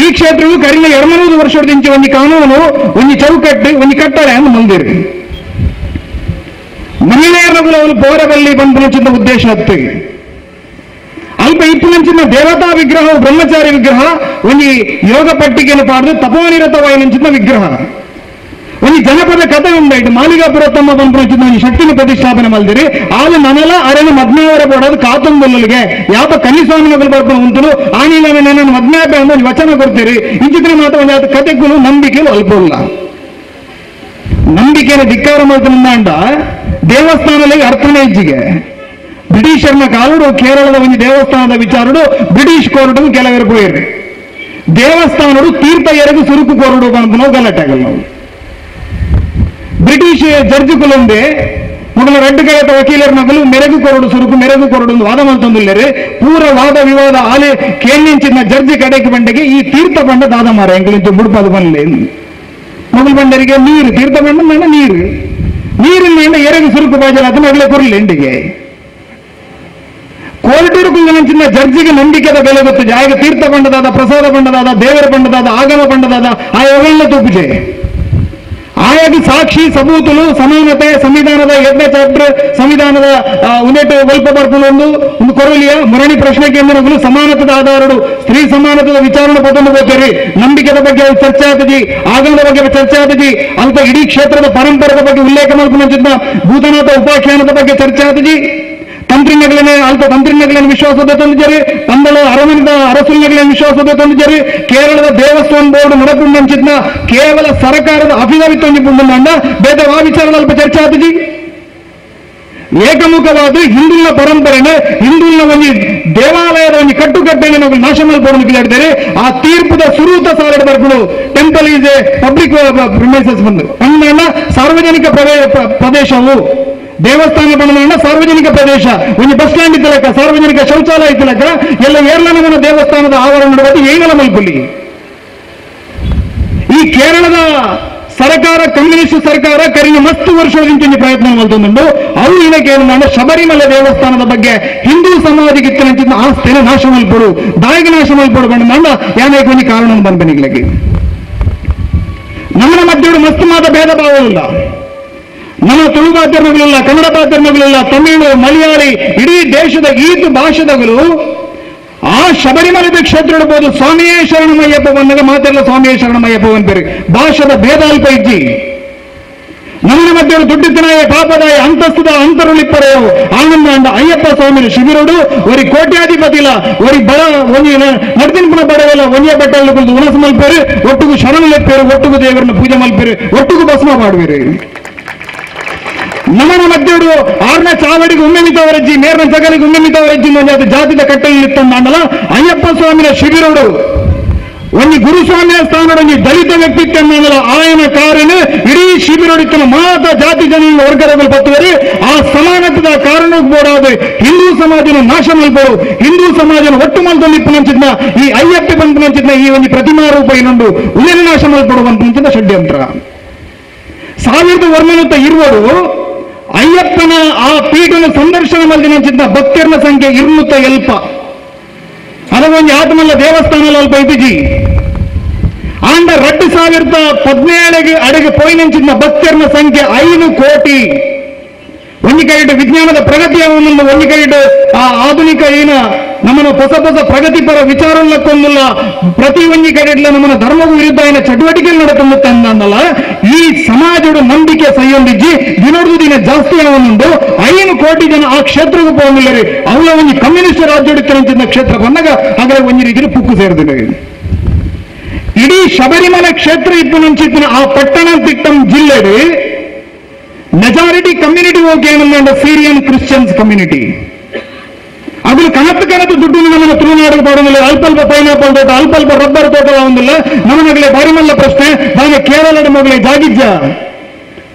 Speaker 1: ಈ ಕ್ಷೇತ್ರವು ಕರಿನ ಎರಡನೂರು ವರ್ಷದಿಂದ ಒಂದು ಕಾನೂನು, ಒಂದು ಚೌಕಟ್ಟು, ಒಂದು ಕಟ್ಟಳೆ ಅಂತ ಮಂದಿರು ಮಹಿಳೆಯರಗಳು ಅವರು ಪೌರದಲ್ಲಿ ಬಂದು ಉದ್ದೇಶ ಹತ್ತು ಅಲ್ಪ ಇಪ್ಪುನಂಚಿನ ದೇವತಾ ವಿಗ್ರಹ, ಬ್ರಹ್ಮಚಾರಿ ವಿಗ್ರಹ, ಒಂದು ಯೋಗ ಪಟ್ಟಿಗೆಯನ್ನು ಪಾಡ್ದು ತಪೋನಿರತವಾಯಿನಂಚಿನ ವಿಗ್ರಹ. ಒಂದು ಜನಪದ ಕಥೆ ಒಂದೈತೆ ತಮ್ಮ ಬಂದ್ಬಿಟ್ಟು ಒಂದು ಶಕ್ತಿನ ಪ್ರತಿಷ್ಠಾಪನೆ ಮಾಡಿದಿರಿ. ಆಳು ನನಲ ಅರೆನ ಮದ್ಮೇವರ ಬೋಡೋದು ಕಾತಂಬಲ್ಲಿಗೆ ಯಾವ ಕನ್ನಿಸ್ವಾಮಿ ಮಗಳು ಬರ್ಕೊಂಡು ಉಂಟು ಆನೆ ನನ್ನ ಮದ್ನಾಪೆ ಅಂತ ಒಂದು ವಚನ ಕೊಡ್ತೀರಿ. ಇಂಚಿದ್ರೆ ಮಾತ್ರ ಒಂದು ಕಥೆಗಳು ನಂಬಿಕೆಗಳು ಅಲ್ಪಲ್ಲ ನಂಬಿಕೆಯನ್ನು ಧಿಕ್ಕಾರ ಮಾಡ್ಕೊಂಡ ದೇವಸ್ಥಾನದಲ್ಲಿ ಅರ್ಥನೇ ಇಜ್ಜಿಗೆ ಬ್ರಿಟಿಷರ್ನ ಕಾಲುಡು, ಕೇರಳದ ಒಂದು ದೇವಸ್ಥಾನದ ವಿಚಾರಡು, ಬ್ರಿಟಿಷ್ ಕೋರ್ಟ್ ಕೆಲವರು ಪೋಯಿರಿ ದೇವಸ್ಥಾನಡು ತೀರ್ಥ ಎರಡು ಸುರುಕು ಕೋರಡು ಬಂದು ನಾವು ಗಲಾಟೆಗಳು ನಾವು. ಬ್ರಿಟಿಷ್ ಜಡ್ಜ್ಗಳೊಂದೇ ಮೊದಲ ರೆಡ್ ಕಳೆದ ವಕೀಲರ ಮಗಳು ಮೆರಗು ಕೊರಡು ಸುರುಕು ಮೆರಗು ಕೊರಡು ಒಂದು ವಾದ ಮಾಡ್ತಂದಿಲ್ಲರೆ ಪೂರ ವಾದ ವಿವಾದ ಆಲೆ ಕೇಳಿಂಚಿನ ಜಡ್ಜಿ ಕಡೆಗೆ ಬಂಡೆಗೆ ಈ ತೀರ್ಥ ಬಂಡ ದಾದ ಮಾರ ಎಂಕಲಿಂಚು ಬುಡ್ಪದು ಬನ್ಲೆ ಮೊದಲು ಬಂಡರಿಗೆ ನೀರು ತೀರ್ಥ ಬಂಡ ನನ್ನ ನೀರು ನೀರಿನ ಎರೆಗು ಸುರುಕು ಬಾಜಲ ಅದು ಮಗಳೇ ಕೊರಲಿ ಎಂಡಿಗೆ ಕೋರ್ಟೂರು ಕುಂಗನಂಚಿನ ಜಡ್ಜಿಗೆ ನಂಬಿಕೆದ ಬೆಲೆ ಗೊತ್ತು ಜಾಗ ತೀರ್ಥ ಬಂಡದಾದ ಪ್ರಸಾದ ಬಂಡದಾದ ದೇವರ ಬಂಡದಾದ ಆಗಮ ಬಂಡದಾದ ಆ ಯೋಗಲ್ಲ ತೂಪಿಜೆ ಆಯಾಗಿ ಸಾಕ್ಷಿ ಸಬೂತುಲು ಸಮಾನತೆ ಸಂವಿಧಾನದ ಎರಡನೇ ಚಾಪ್ಟರ್ ಸಂವಿಧಾನದ ಉನ್ನೆಟ್ಟು ವಲ್ಪ ಬರ್ಕೊಂಡು ಒಂದು ಒಂದು ಕೊರಲಿಯ ಮರಣಿ ಪ್ರಶ್ನೆ ಕೇಂದ್ರಗಳು ಸಮಾನತದ ಆಧಾರಡು ಸ್ತ್ರೀ ಸಮಾನತದ ವಿಚಾರಣೆ ಪದನ್ನು ಹೋಗ್ತೀರಿ ನಂಬಿಕೆದ ಬಗ್ಗೆ ಚರ್ಚೆ ಆತಜಿ ಆಗಮದ ಬಗ್ಗೆ ಚರ್ಚೆ ಆತಜಿ ಅಂತ ಇಡೀ ಕ್ಷೇತ್ರದ ಪರಂಪರೆದ ಬಗ್ಗೆ ಉಲ್ಲೇಖ ಮಾಡ್ಕೊಂಡು ಭೂತನಾಥ ಉಪಾಖ್ಯಾನದ ಬಗ್ಗೆ ಚರ್ಚೆ ಆತಜಿ ತಂತ್ರಿನಗಳನ್ನೇ ಅಲ್ಪ ಮಂತ್ರಿಗಳನ್ನು ವಿಶ್ವಾಸದ ತಂದಿದ್ದಾರೆ. ಪಂದಳ ಅರವಿಂದ ಅರಸುಲ್ಯಗಳನ್ನು ವಿಶ್ವಾಸದ ತಂದಿದ್ದಾರೆ. ಕೇರಳದ ದೇವಸ್ಥಾನ ಬೋರ್ಡ್ ನಡಪುಂಚಿದ್ನ ಕೇವಲ ಸರ್ಕಾರದ ಅಭಿವೃದ್ಧಿ ಒಂದು ಆ ವಿಚಾರದ ಅಲ್ಪ ಚರ್ಚೆ ಆದಿ ಏಕಮುಖವಾದ ಹಿಂದುಳಿನ ಪರಂಪರೆನೆ, ಹಿಂದುಳಿನ ಒಂದು ದೇವಾಲಯದ ಒಂದು ಕಟ್ಟುಕಟ್ಟೆಗೆ ನಾವು ನಾಶ ಬೋರ್ಡ್ ಆ ತೀರ್ಪದ ಸುರೂತ ಸಾಲದ ಬರ್ಕೊಂಡು temple is a public premises ಬಂದು. ಅಂದ್ರೆ ಸಾರ್ವಜನಿಕ ಪ್ರದೇಶವು ದೇವಸ್ಥಾನ ಬಂದ ಸಾರ್ವಜನಿಕ ಪ್ರದೇಶ, ಒಂದು ಬಸ್ ಸ್ಟ್ಯಾಂಡ್ ಇದ್ದಲಕ್ಕ ಸಾರ್ವಜನಿಕ ಶೌಚಾಲಯ ಇದ್ದಲಕ್ಕ ಎಲ್ಲ ಏರ್ಲನಮನ ದೇವಸ್ಥಾನದ ಆವರಣ ನೋಡುವುದು ಏಂಗಲ ಮಲ್ಪುಲಿ ಈ ಕೇರಳದ ಸರ್ಕಾರ, ಕಮ್ಯುನಿಸ್ಟ್ ಸರ್ಕಾರ ಕರಿನ ಮಸ್ತ್ ವರ್ಷದಿಂದ ಪ್ರಯತ್ನ ಮಾಡ್ತೊಂಡು ಅವು ಇದಕ್ಕೆ ಏನು ಶಬರಿಮಲೆ ದೇವಸ್ಥಾನದ ಬಗ್ಗೆ ಹಿಂದೂ ಸಮಾಜಕ್ಕೆ ಇತ್ತಿನ ಆಸ್ತಿನ ನಾಶ ಮಲ್ಪಡು ದಾಯಿಗೆ ನಾಶ ಮಲ್ಪಡು ಬಂಡ ಮಾಡ ಕಾರಣ ಬಂದನಿಗ್ಲಕ್ಕೆ ನಮ್ಮ ಮಧ್ಯೆ ಮಸ್ತ್ ಮಾತ ಭೇದ ಭಾವ ಇಲ್ಲ. ನಮ್ಮ ತುಳು ಮಾಧ್ಯಮಗಳಿಲ್ಲ, ಕನ್ನಡ ಮಾಧ್ಯಮಗಳಿಲ್ಲ, ತಮಿಳು, ಮಲಯಾಳಿ, ಇಡೀ ದೇಶದ ಈತ ಭಾಷೆದಗಳು ಆ ಶಬರಿಮಲೆ ಕ್ಷೇತ್ರ ಇಡಬಹುದು ಸ್ವಾಮಿಯೇ ಶರಣಮಯ್ಯಪ್ಪ ಬಂದಾಗ ಮಾತಾಡಲ್ಲ ಸ್ವಾಮಿಯೇ ಶರಣಮಯ್ಯಪ್ಪ ಅಂತಾರೆ ಭಾಷದ ಭೇದ ಅಲ್ಪ ಇಜ್ಜಿ. ನಮ್ಮ ಮಧ್ಯೆ ದುಡ್ಡಿತನಾಯ ಪಾಪದಾಯ, ಅಂತಸ್ತದ ಅಂತರುಳಿಪ್ಪರೆಯವು ಆನಂದ ಅಂದ ಅಯ್ಯಪ್ಪ ಸ್ವಾಮಿ ಶಿಬಿರೋಡು ಒರಿ ಕೋಟ್ಯಾಧಿಪತಿಲ ಒರಿ ಬಡ ಒಂದು ನಡ್ದಿನ್ಪುನ ಬಡವೆಲ್ಲ ಒಂದೇ ಬೆಟ್ಟಲ್ಲಿ ಕುಳಿತು ಉಣಸ ಮಲ್ಪೇರು, ಒಟ್ಟಿಗೂ ಶರಣ ಲೆಪ್ಪೇರು ಒಟ್ಟಿಗೂ ದೇವರನ್ನು ಪೂಜೆ ಮಲ್ಪೇರು, ಒಟ್ಟಿಗೂ ಭಸ್ಮ ಮಾಡುವಿರಿ. ನಮನ ಮಧ್ಯವರು ಆರನೇ ಚಾವಡಿಗೆ ಉಮ್ಮೆಮಿತವರಜ್ಜಿ ನೇರನ ಜಗಲಿಗೆ ಉಮ್ಮೆಮಿತವರಜ್ಜಿ ಒಂದು ಅದು ಜಾತಿದ ಕಟ್ಟೆಯಲ್ಲಿ ಇತ್ತಂದಾಂಡಲ ಅಯ್ಯಪ್ಪ ಸ್ವಾಮಿನ ಶಿಬಿರೋಡು ಒಂದು ಗುರುಸ್ವಾಮಿಯ ಸ್ಥಾನದ ಒಂದು ದಲಿತ ವ್ಯಕ್ತಿತ್ವ ಆಯನ ಕಾರಣ ಇಡೀ ಶಿಬಿರೋಡಿತ್ತನ ಮಾತ ಜಾತಿ ಜನ ವರ್ಗದಲ್ಲಿ ಬರ್ತವರಿ ಆ ಸಮಾನತೆದ ಕಾರಣ ಬೋಡಾದ ಹಿಂದೂ ಸಮಾಜನ ನಾಶ ಮಲ್ಪಡು ಹಿಂದೂ ಸಮಾಜನ ಒಟ್ಟು ಮಲ್ದಲ್ಲಿ ಪಂಚಿದ್ನ ಈ ಅಯ್ಯಪ್ಪ ನಂಚಿದ್ನ ಈ ಒಂದು ಪ್ರತಿಮಾ ರೂಪ ಇನ್ನೊಂದು ಉಳಿನ ನಾಶ ಮಲ್ಪಡುವಂತ ಷಡ್ಯಂತ್ರ. ಸಾವಿರದ ವರ್ಣನಂತ ಇರುವರು ಅಯ್ಯಪ್ಪನ ಆ ಪೀಠನ ಸಂದರ್ಶನ ಮಲ್ದಿನ ಭಕ್ತರ ಸಂಖ್ಯೆ ಇರುತ್ತ ಎಲ್ಪ. ಅದೊಂದು ಆತ್ಮಲ್ಲ ದೇವಸ್ಥಾನ ಅಲ್ಪ ಇದ್ದೀಜಿ. ಆಂಡ ರೆಡ್ ಸಾವಿರದ ಪದಿನೇಳಿಗೆ ಅಡಿಗೆ ಪೋಯಿನಂಚಿನ ಭಕ್ತರ ಸಂಖ್ಯೆ ಐದು ಕೋಟಿ. ಒಂದು ವಿಜ್ಞಾನದ ಪ್ರಗತಿಯ ಒಂದು ಕೈಡು ಆ, ಆಧುನಿಕ ಏನ ನಮ್ಮನ್ನ ಹೊಸ ಹೊಸ ಪ್ರಗತಿಪರ ವಿಚಾರಗಳಕ್ಕೊಂದಿಲ್ಲ ಪ್ರತಿ ಒಂದು ಕಡೆಡ್ಲ ನಮ್ಮನ್ನು ಧರ್ಮದ ವಿರುದ್ಧ ಏನ ಚಟುವಟಿಕೆ ಅಂದಲ್ಲ ಈ ಸಮಾಜದ ನಂಬಿಕೆ ಸೈಯೊಂದಿಜ್ಜಿ ದಿನೋಡು ದಿನ ಜಾಸ್ತಿ ಅವನೊಂದು ಐನು ಕೋಟಿ ಜನ ಆ ಕ್ಷೇತ್ರಕ್ಕೆ ಹೋಗಿಲ್ಲರಿ ಅವಳ ಒಂದು ಕಮ್ಯುನಿಸ್ಟ್ ರಾಜ್ಯೋಡಿತರಂಚಿನ ಕ್ಷೇತ್ರ ಬಂದಾಗ ಹಾಗಾದ್ರೆ ಒಂದು ರೀತಿಯಲ್ಲಿ ಪುಕ್ಕು ಸೇರಿದೆ ಇಡೀ ಶಬರಿಮಲೆ ಕ್ಷೇತ್ರ ಇತ್ತು ನಂಚಿತ್ತಿನ ಆ ಪಟ್ಟಣ ತಿಟ್ಟಂ ಜಿಲ್ಲೆಡು ಮೆಜಾರಿಟಿ ಕಮ್ಯುನಿಟಿ ಹೋಗಿ ಏನಂದ್ರೆ ಸೀರಿಯನ್ ಕ್ರಿಶ್ಚಿಯನ್ಸ್ ಕಮ್ಯುನಿಟಿ ಕನಸು ಕನತ್ತು ದುಡ್ಡು ನಮ್ಮನ್ನು ತುಳುನಾಡಿಗೆ ಬರೋದಿಲ್ಲ ಅಲ್ಪಲ್ಪ ಪೈನಾಪಲ್ ತೋಟ, ಅಲ್ಪಲ್ಪ ರಬ್ಬರ್ ತೋಟ ಒಂದಿಲ್ಲ. ನಮ್ಮನಗಲೇ ಬಾರಿಮಲ್ಲ ಪ್ರಶ್ನೆ. ನಾನು ಕೇರಳದ ಮಗಳೇ ಜಾಗಿಜ್ಜ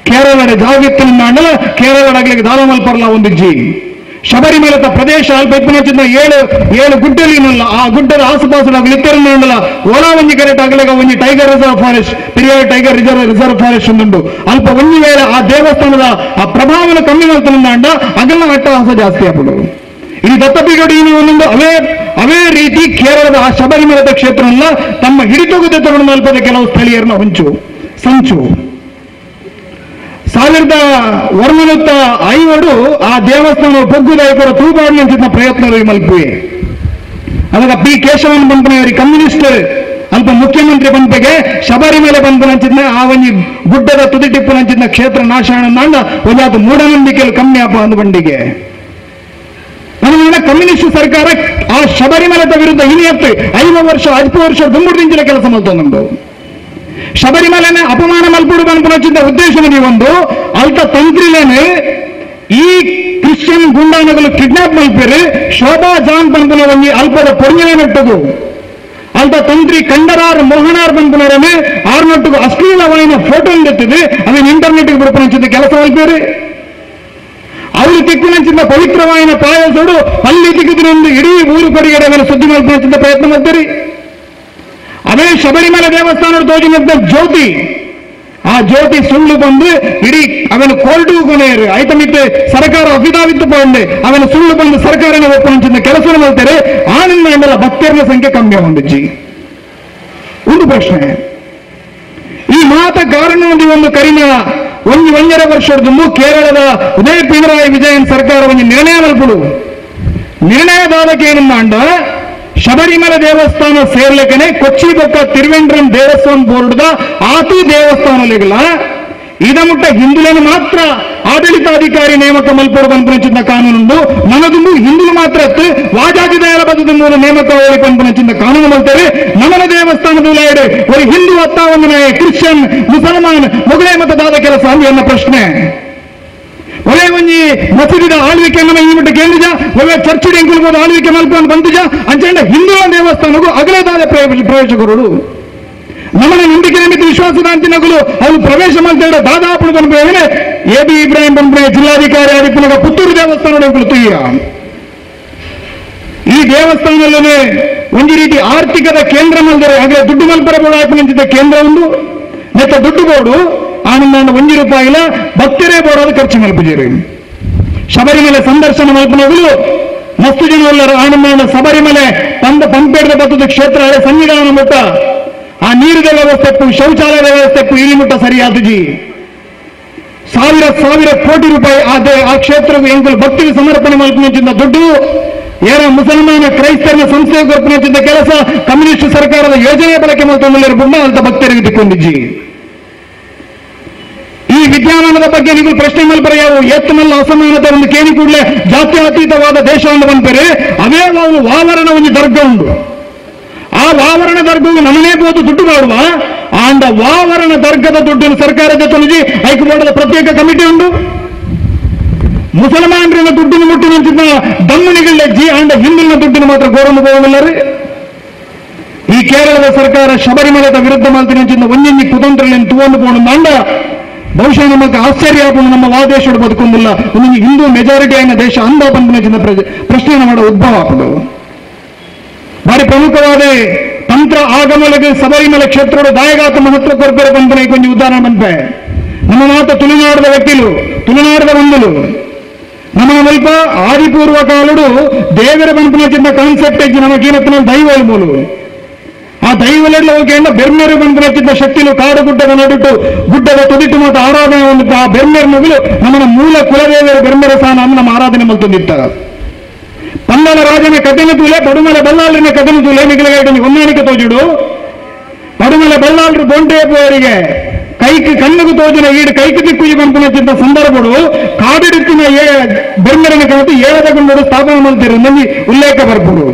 Speaker 1: ಕೇರಳದ ಜಾಗಿತ್ತಿನ ಅಂಡಲ ಕೇರಳಡಗಳಿಗೆ ದಾಳಮಲ್ಪರ್ಲ ಒಂದು ಜಿ. ಶಬರಿಮಲೆತ ಪ್ರದೇಶ ಅಲ್ಪ ಇಪ್ಪನ ಏಳು ಏಳು ಗುಡ್ಡಲಿನಲ್ಲ ಆ ಗುಡ್ಡದ ಆಸುಪಾಸು ಉಂಡಲ್ಲ ಓಲಾ ಒಂಜಿ ಕೆರೆಟ್ ಆಗಲಾಗ ಒಂಜಿ tiger reserve forest Periyar tiger reserve reserve forest ಉಂಟು ಅಲ್ಪ ಒಂಜಿ ವೇಳೆ ಆ ದೇವಸ್ಥಾನದ ಆ ಪ್ರಭಾವನ ಕಮ್ಮಿ ಮಾಡ್ತಾನೆ ಅಂಡ ಅಗಲ ಅಟ್ಟಹಾಸ ಜಾಸ್ತಿ ಆಗ್ಬಿಡು. ಈ ದತ್ತಪಿಗಡಿ ಒಂದೊಂದು ಅವೇ ಅವೇ ರೀತಿ ಕೇರಳದ ಆ ಶಬರಿಮಲದ ಕ್ಷೇತ್ರವನ್ನ ತಮ್ಮ ಹಿಡಿತೊಗದೆ ತಗೊಂಡು ಮಲ್ಪದ ಕೆಲವು ಸ್ಥಳೀಯರನ್ನ ಹೊಂಚು, ಸಂಚು. ಸಾವಿರದ ವರ್ಮನುತ್ತ ಐವರು ಆ ದೇವಸ್ಥಾನ ಬೊಗ್ಗುದಾಯಕರ ಅಂತ ಪ್ರಯತ್ನಗಳು ಮಲ್ಪುವೆ. ಅವಾಗ ಪಿ ಕೇಶವನ್ ಬಂಪನೆಯವರಿ ಕಮ್ಯುನಿಸ್ಟ್, ಅಲ್ಪ ಮುಖ್ಯಮಂತ್ರಿ ಬಂಪೆಗೆ ಶಬರಿಮಲೆ ಬಂಪನಂಚಿದ್ನ ಆ ಒಂಜಿ ಗುಡ್ಡದ ತುದಿಟಿಪ್ಪನ ಅಂಚಿದ್ನ ಕ್ಷೇತ್ರ ನಾಶ ಒಂದಾದ ಮೂಢನಂಬಿಕೆಯಲ್ಲಿ ಕಮ್ಮಿ ಆಪ ಅಂದು ಬಂಡಿಗೆ. ಕಮ್ಯುನಿಸ್ಟ್ ಸರ್ಕಾರ ಆ ಶಬರಿಮಲದ ವಿರುದ್ಧ ಹಿನಿಯತ್ತು ಐದು ವರ್ಷ ಹತ್ತು ವರ್ಷ ದುಂಬುಡಿಂಚಿನ ಕೆಲಸ ಮಾಡ್ತೊಂದು ಶಬರಿಮಲೆನ ಅಪಮಾನ ಮಲ್ಪುಡು ಉದ್ದೇಶ ಉದ್ದೇಶವಿದೆ ಒಂದು, ಅಲ್ತ ತಂತ್ರಿಲೇನೆ ಈ ಕ್ರಿಶ್ಚಿಯನ್ ಗುಂಡಾನಗಳು ಕಿಡ್ನಾಪ್ ಮಲ್ಪೇರು ಶೋಭಾ ಜಾನ್ ಬಂಪನ ಒಂದು ಅಲ್ಪದ ಪೊರ್ಣೆ ನೆಟ್ಟದು. ತಂತ್ರಿ ಕಂಡರಾರ್ ಮೋಹನಾರ್ ಬಂಪನರನೆ ಆರ್ನೊಟ್ಟಿಗೂ ಅಶ್ಲೀಲವಾಯಿನ ಫೋಟೋ ಎತ್ತಿದೆ. ಅದನ್ನು ಇಂಟರ್ನೆಟ್ಗೆ ಬಿಡ್ಪನಚಿದ್ದ ಕೆಲಸ ಮಲ್ಪೇರು ಅವಳು ತಿಕ್ಕಿನಂಚಿನ ಪವಿತ್ರವಾಯಿನ ಪಾಯಸೋಡು ಅಲ್ಲಿ ತಿಕ್ಕಿದ್ರಿಂದ ಇಡೀ ಊರು ಕಡೆಗಡೆ ಮೇಲೆ ಸುದ್ದಿ ಮಲ್ಪನಚಿದ್ದ ಪ್ರಯತ್ನ ಮಾಡ್ತೀರಿ. ಅದೇ ಶಬರಿಮಲೆ ದೇವಸ್ಥಾನ ತೋಜಿನದ್ದ ಜ್ಯೋತಿ. ಆ ಜ್ಯೋತಿ ಸುಳ್ಳು ಬಂದು ಇಡೀ ಅವನ ಕೋಲ್ಡು ಕೊನೆಯರು ಆಯ್ತ ಮಿತ್ತೆ ಸರ್ಕಾರ ಅಫಿದಾವಿತ್ತು ಬಂದೆ ಅವನ ಸುಳ್ಳು ಬಂದು ಸರ್ಕಾರನ ಒಪ್ಪಂಚಿನ ಕೆಲಸ ಮಾಡ್ತಾರೆ. ಎಂಬಲ್ಲ ಭಕ್ತರ ಸಂಖ್ಯೆ ಕಮ್ಮಿ ಹೊಂದಿಜ್ಜಿ ಒಂದು ಪ್ರಶ್ನೆ. ಈ ಮಾತ ಕಾರಣ ಒಂದು ಒಂದು ಕರಿನ ಒಂದು ಒಂದರ ವರ್ಷದ್ದು ಕೇರಳದ ಉದಯ ಪಿಣರಾಯಿ ವಿಜಯನ್ ಸರ್ಕಾರ ಒಂದು ನಿರ್ಣಯ ಮಲ್ಪಡು ನಿರ್ಣಯದಾದಕ್ಕೆ ಏನಮ್ಮ ಅಂಡ ಶಬರಿಮಲ ದೇವಸ್ಥಾನ ಸೇರ್ಲಿಕ್ಕೆ ಕೊಚ್ಚಿ ಬೊಕ್ಕ ತಿರುವೆಂಡ್ರಂ ದೇವಸ್ಥಾನ ಬೋರ್ಡ್ದ ಆತು ದೇವಸ್ಥಾನ ಇದ ಮುಟ್ಟ ಹಿಂದುలను ಮಾತ್ರ ಆಡಳಿತಾಧಿಕಾರಿ ನೇಮಕ ಮಲ್ಪಡು ಪಂಪನಚಿಂದ ಕಾನೂನುಂಡು ನಮದುಂದು ಹಿಂದುಲು ಮಾತ್ರ ಬದದ ಮೂಲ ನೇಮಕ ಹೋಗಿ ಪಂಪನಚಿಂದ ಕಾನೂನು ಮಲ್ತೇವೆ. ನಮನ ದೇವಸ್ಥಾನದ ಉಲಾಯಡೆ ಒಂದು ಹಿಂದೂ ಹತ್ತಾವೊಂದು ಕ್ರಿಶ್ಚಿಯನ್, ಮುಸಲ್ಮಾನ್ ಮೊಗಲೇ ಮತದಾದ ಕೆಲಸ ಅಂದ್ರೆ ಪ್ರಶ್ನೆ. ಒಳ್ಳೆ ಒಂಜಿ ಮಸೀದಿದ ಆಳ್ವಿಕೆ ನಮ್ಮ ಈ ಮಟ್ಟ ಕೇಳಿದ ಒಳ್ಳೆ ಚರ್ಚಿಡಿ ಎಂಕುಲ್ಬೋದು ಆಳ್ವಿಕೆ ಮಲ್ಕೊಂಡು ಬಂದಿಜ ಅಂಚಂಡ ಹಿಂದೂ ದೇವಸ್ಥಾನಗೂ ಅಗಲೇದಾದ ಪ್ರವೇಶ ಪ್ರವೇಶಕರು ನಮ್ಮನ ನಂಬಿಕೆ ನಿಮಿತ್ತ ವಿಶ್ವಾಸದ ನಗಲು ಅವರು ಪ್ರವೇಶ ಮಾಡ್ತಾರೆ ದಾದಾಪುರ ಬಂದ್ರೆ ಎ ಬಿ ಇಬ್ರಾಹಿಂ ಬಂದ್ರೆ ಜಿಲ್ಲಾಧಿಕಾರಿ ಆದಿಪ್ಪನಾಗ ಪುತ್ತೂರು ದೇವಸ್ಥಾನ ಕುಳಿತೀಯ ಈ ದೇವಸ್ಥಾನದಲ್ಲೇ ಒಂದು ರೀತಿ ಆರ್ಥಿಕದ ಕೇಂದ್ರ ಮಲ್ದರೆ ಹಾಗೆ ದುಡ್ಡು ಮಲ್ಪರ ಬೋರ್ಡ್ ನಿಂತಿದ್ದ ಕೇಂದ್ರ ಒಂದು. ನೆತ್ತ ದುಡ್ಡು ಬೋರ್ಡು ಆನಂದ ಒಂಜಿ ರೂಪಾಯಿಲ ಭಕ್ತರೇ ಬೋರ್ಡ್ ಖರ್ಚು ಮಲ್ಪಿದ್ದೀರಿ. ಶಬರಿಮಲೆ ಸಂದರ್ಶನ ಮಲ್ಪನಗಳು ಮಸ್ತು ಜನ ಉಳ್ಳರು ಆನಂದ ಶಬರಿಮಲೆ ಪಂದ ಪಂಪೇಡದ ಬತ್ತದ ಕ್ಷೇತ್ರ. ಸಂವಿಧಾನ ಮುಟ್ಟ. ಆ ನೀರಿನ ವ್ಯವಸ್ಥೆಕ್ಕೂ ಶೌಚಾಲಯದ ವ್ಯವಸ್ಥೆಕ್ಕೂ ಇಲ್ಲಿ ಮುಟ್ಟ ಸರಿಯಾದ ಜಿ. ಸಾವಿರ ಸಾವಿರ ಕೋಟಿ ರೂಪಾಯಿ ಆ ದೇ- ಆ ಕ್ಷೇತ್ರವು ಎಂಕುಲು ಭಕ್ತಿಗೆ ಸಮರ್ಪಣೆ ಮಾಡಿದ ದುಡ್ಡು, ಏನ ಮುಸಲ್ಮಾನ ಕ್ರೈಸ್ತರನ ಸಂಸ್ಥೆ ಕೊರ್ಪನಿಂದ ಕೆಲಸ ಕಮ್ಯುನಿಸ್ಟ್ ಸರ್ಕಾರದ ಯೋಜನೆ ಬಳಕೆ ಮಾಡ್ಕೊಂಡಿರೋ ಬುಮ್ಮ ಅಂತ ಭಕ್ತರಿಗೆ ತಿಕ್ಕೊಂಡಿಜ್ಜಿ ಈ ವಿದ್ಯಮಾನದ ಬಗ್ಗೆ ನೀವು ಪ್ರಶ್ನೆ ಮಲ್ಪರ ಯಾವ ಎತ್ತನಲ್ಲ ಅಸಮಾನತೆ ಒಂದು ಕೇಳಿ ಕೂಡಲೇ ಜಾತ್ಯಾತೀತವಾದ ದೇಶ ದೇಶವನ್ನು ಬಂದರೆ ಅವೇ ನಾವು ವಾವರಣ ಒಂದು ದರ್ಗ ಉಂಟು ವಾವರಣ ದರ್ಗವು ನಮನೇ ಬೋದು ದುಡ್ಡು ಮಾಡುವ? ಆಂಡ ವಾವರಣ ದರ್ಗದ ದುಡ್ಡು ಸರ್ಕಾರದ ತೊಲಗಿ ಹೈಕಮಾಂಡದ ಪ್ರತ್ಯೇಕ ಕಮಿಟಿ ಉಂಟು. ಮುಸಲ್ಮಾನರಿಂದ ದುಡ್ಡನ್ನು ಮುಟ್ಟಿ ನಿಂತಿದ್ದ ದಮ್ಮನಿಗಳ ಜಿ ಆಂಡ ಹಿಂದಿನ ದುಡ್ಡಿನ ಮಾತ್ರ ಗೌರವ ಬೋಗಲ್ಲರಿ ಈ ಕೇರಳದ ಸರ್ಕಾರ ಶಬರಿಮಲದ ವಿರುದ್ಧ ಮಾಡ್ತೀನಿ ನಿಂತಿದ್ದ ಒಂದೊಂದು ಕುತಂತ್ರಗಳನ್ನು ತಗೊಂಡು ಪೋಣ ಮಾಂಡ. ಬಹುಶಃ ನಮಗೆ ಆಶ್ಚರ್ಯ ಆಗುವುದು ನಮ್ಮ ವಾದೇಶೋಡು ಬದುಕೊಂದಿಲ್ಲ ಒಂದು ಹಿಂದೂ ಮೆಜಾರಿಟಿ ಆಯ್ನ ದೇಶ ಅಂದ ಬಂದಿನ ಪ್ರಶ್ನೆ ಮಾಡೋ ಉದ್ಭವ ಆಪದು ಬಾರಿ ಪ್ರಮುಖವಾದ ಆಗಮಲಗೆ ಶಬರಿಮಲೆ ಕ್ಷೇತ್ರದ ದಾಯಗಾತ ಮಹತ್ವ ಕೊರ್ಪರೆ ಬಂದನೆ ಕೊಂಚ ಉದಾಹರಣೆ ಬಂಪೆ ನಮ್ಮ ಮಾತ ತುಳುನಾಡದ ವ್ಯಕ್ತಿಲು ತುಳುನಾಡದ ಬಂದಲು ನಮ್ಮ ಸ್ವಲ್ಪ ಆದಿಪೂರ್ವ ಕಾಲುಡು ದೇವರ ಬಂಪನ ಕಾನ್ಸೆಪ್ಟ್ ಇಜ್ಜಿ ನಮಗೇನತ್ತಿನ ದೈವ ಮೂಲು. ಆ ದೈವಲೆಲ್ಲ ಹೋಗಿ ಬೆರ್ಮೇರು ಬಂದಿನ ಶಕ್ತಿಲು ಕಾಡು ಗುಡ್ಡದ ನಡುಟು, ಗುಡ್ಡದ ತುದಿಟ್ಟು ಮತ್ತು ಆರಾಧನೆ ಒಂದು ಆ ಬೆರ್ಮೇರ್ ಮಗಳು ನಮ್ಮ ಮೂಲ ಕುಲದೇವರ ಬೆರ್ಮೇರ ಸ್ಥಾನ ನಮ್ಮ ಆರಾಧನೆ ಮಲ್ತೊಂದಿತ್ತ ಪಂದನ ರಾಜನೆ ಕಥೆನ ತೂಲೆ ಪಡುಮಲ ಬಲ್ಲಾಳರನ್ನ ಕಥೆನ ತೂಲೆ ಮಿಗಿಲಗೈಟನಿ ಹೊಂದಾಣಿಕೆ ತೋಜುಡು. ಪಡುಮಲ ಬಲ್ಲಾಳರು ಬೊಂಡೇಪುವರಿಗೆ ಕೈಕ್ ಕಣ್ಣುಗು ತೋಜಿನ ಈಡು, ಕೈಕ್ ದಿಕ್ಕುಜಿ ಪಂಪನಚ್ಚಿದ್ದ ಸಂದರ್ಭಡು ಕಾಡಿಡುತ್ತಿನ ಬೆರ್ಮರನ ಕವಿತು ಏಳದಗೊಂಡು ಸ್ಥಾಪನೆ ಮಾಡ್ತಿರು ನಲ್ಲಿ ಉಲ್ಲೇಖ ಬರ್ಬೋದು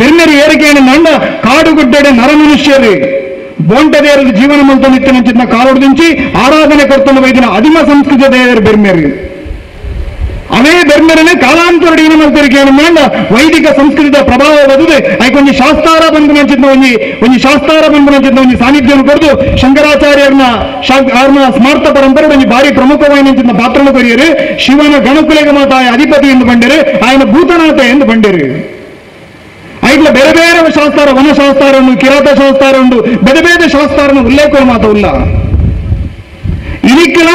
Speaker 1: ಬೆರ್ಮರಿ ಏರಿಕೆಯನ್ನು ನಂಡ ಕಾಡುಗುಡ್ಡೆಡೆ ನರಮನುಷ್ಯರಿ బోంట దేరు జీవనమంతా నిత్యనంచిన కాలుడు నుంచి ఆరాధన కర్తన వైదిన అధిమ సంస్కృత దేవరు బెర్మేరు ಅವೇ ಧರ್ಮರನೇ ಕಾಲಾಂತರಡಿನ ಮಲ್ತರಿಕೆಯನ್ನು ಮಾಡ ವೈದಿಕ ಸಂಸ್ಕೃತಿಯ ಪ್ರಭಾವ ಬದುದೆ. ಆಯ್ಕೆ ಒಂದು ಶಾಸ್ತಾರ ಬಂದು ನಂಚಿದ್ನ ಒಂದು ಒಂದು ಶಾಸ್ತಾರ ಬಂದು ನಂಚಿದ್ನ ಒಂದು ಸಾನ್ನಿಧ್ಯವನ್ನು ಕೊಡದು ಶಂಕರಾಚಾರ್ಯರನ್ನ ಅವ್ರನ್ನ ಸ್ಮಾರ್ಥ ಪರಂಪರೆ ಒಂದು ಭಾರಿ ಪ್ರಮುಖವಾಗಿ ನಂಚಿದ್ನ ಪಾತ್ರನು ಕೊರಿಯರು ಶಿವನ ಗಣಕುಲೇಗ ಮಾತಾಯ ಅಧಿಪತಿ ಎಂದು ಬಂಡೇರು, ಆಯನ ಭೂತನಾಥ ಎಂದು ಬಂಡೇರು. ಐಟ್ಲ ಬೇರೆ ಬೇರೆ ಶಾಸ್ತಾರ ವನಶಾಸ್ತಾರ ಉಂಡು ಕಿರಾತ ಶಾಸ್ತ್ರ ಉಂಡು ಬೇರೆ ಬೇರೆ ಶಾಸ್ತಾರನ ಉಲ್ಲೇಖ ಮಾತ ಉಲ್ಲ. ಇದಕ್ಕೆಲ್ಲ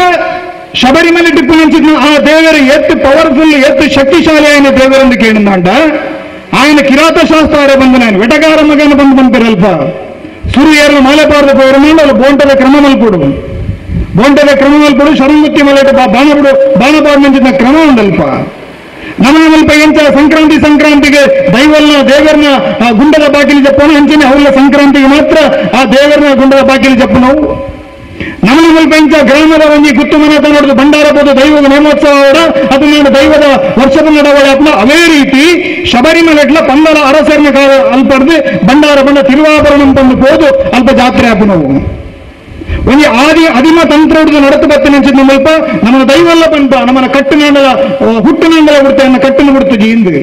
Speaker 1: ശബരിമല ടിപ്പിനിച്ചിരുന്ന ആ ദേവർ എത്ത് പവർഫുൾ എത്ത് ശക്തിശാലിയായ ദേവരെന്ന് കേണുന്നുണ്ട് ఆయన కిరాత శాస్త్రారేబంధన ఆయన వెటకారమ్మగాన పంపు సురు సురుయేరలు మాలేపార్ద పేరు వాళ్ళు బోంటద క్రమమల్పుడు. బోంటద క్రమమల్పుడు శరణుత్తి మళ్ళీ బాణపుడు బాణపాడు నుంచి క్రమం ఉంది అల్ప నమనమల్ప ఎంత సంక్రాంతి సంక్రాంతికి దైవల్న దేవర్న ఆ గుండెల బాకీలు చెప్పను ఎంచని అవుల సంక్రాంతికి మాత్రం ఆ దేవర్న గుండెల బాకీలు చెప్పను ಅವಳ ಸಂಕ್ರಾಂತಿಗೆ ಮಾತ್ರ ಆ ದೇವರನ್ನ ಗುಂಡದ ಬಾಗಿಲು ಜಪ್ಪು ನಾವು ನಮ್ಮ ಮಲ್ಪ ಎಂಚ ಗ್ರಾಮದ ಒಂಜಿ ಗುತ್ತು ಮನೆ ನೋಡಿದ ಭಂಡಾರ ಬೋದು ದೈವದ ನೇಮೋತ್ಸವ ಅವಡ ಅದು ನಾನು ದೈವದ ವರ್ಷದ ನಡವಳಿ ಅಪ್ಪ ಅವೇ ರೀತಿ ಶಬರಿಮಲೆಟ್ಲ ಪಂದಲ ಅರಸರ್ನ ಕಾಲ ಅಲ್ಪಡ್ದು ಭಂಡಾರ ಬಂಡ ತಿರುವಾಭರಣ ಬಂದು ಹೋದು ಅಲ್ಪ ಜಾತ್ರೆ ಆಪು ನಾವು. ಒಂದು ಆದಿ ಅದಿಮ ತಂತ್ರ ಹಿಡಿದು ನಡತು ಬತ್ತೆ ನೆಂಚಿದ್ ನಮ್ಮಲ್ಪ. ನಮ್ಮ ದೈವಲ್ಲ ಬಂತ ನಮ್ಮನ್ನ ಕಟ್ಟಿನಾಂಡಲ ಹುಟ್ಟಿನಾಂಡಲ ಬಿಡ್ತೆ ಅನ್ನ ಕಟ್ಟಿನ ಬಿಡ್ತು ಜೀಂದು.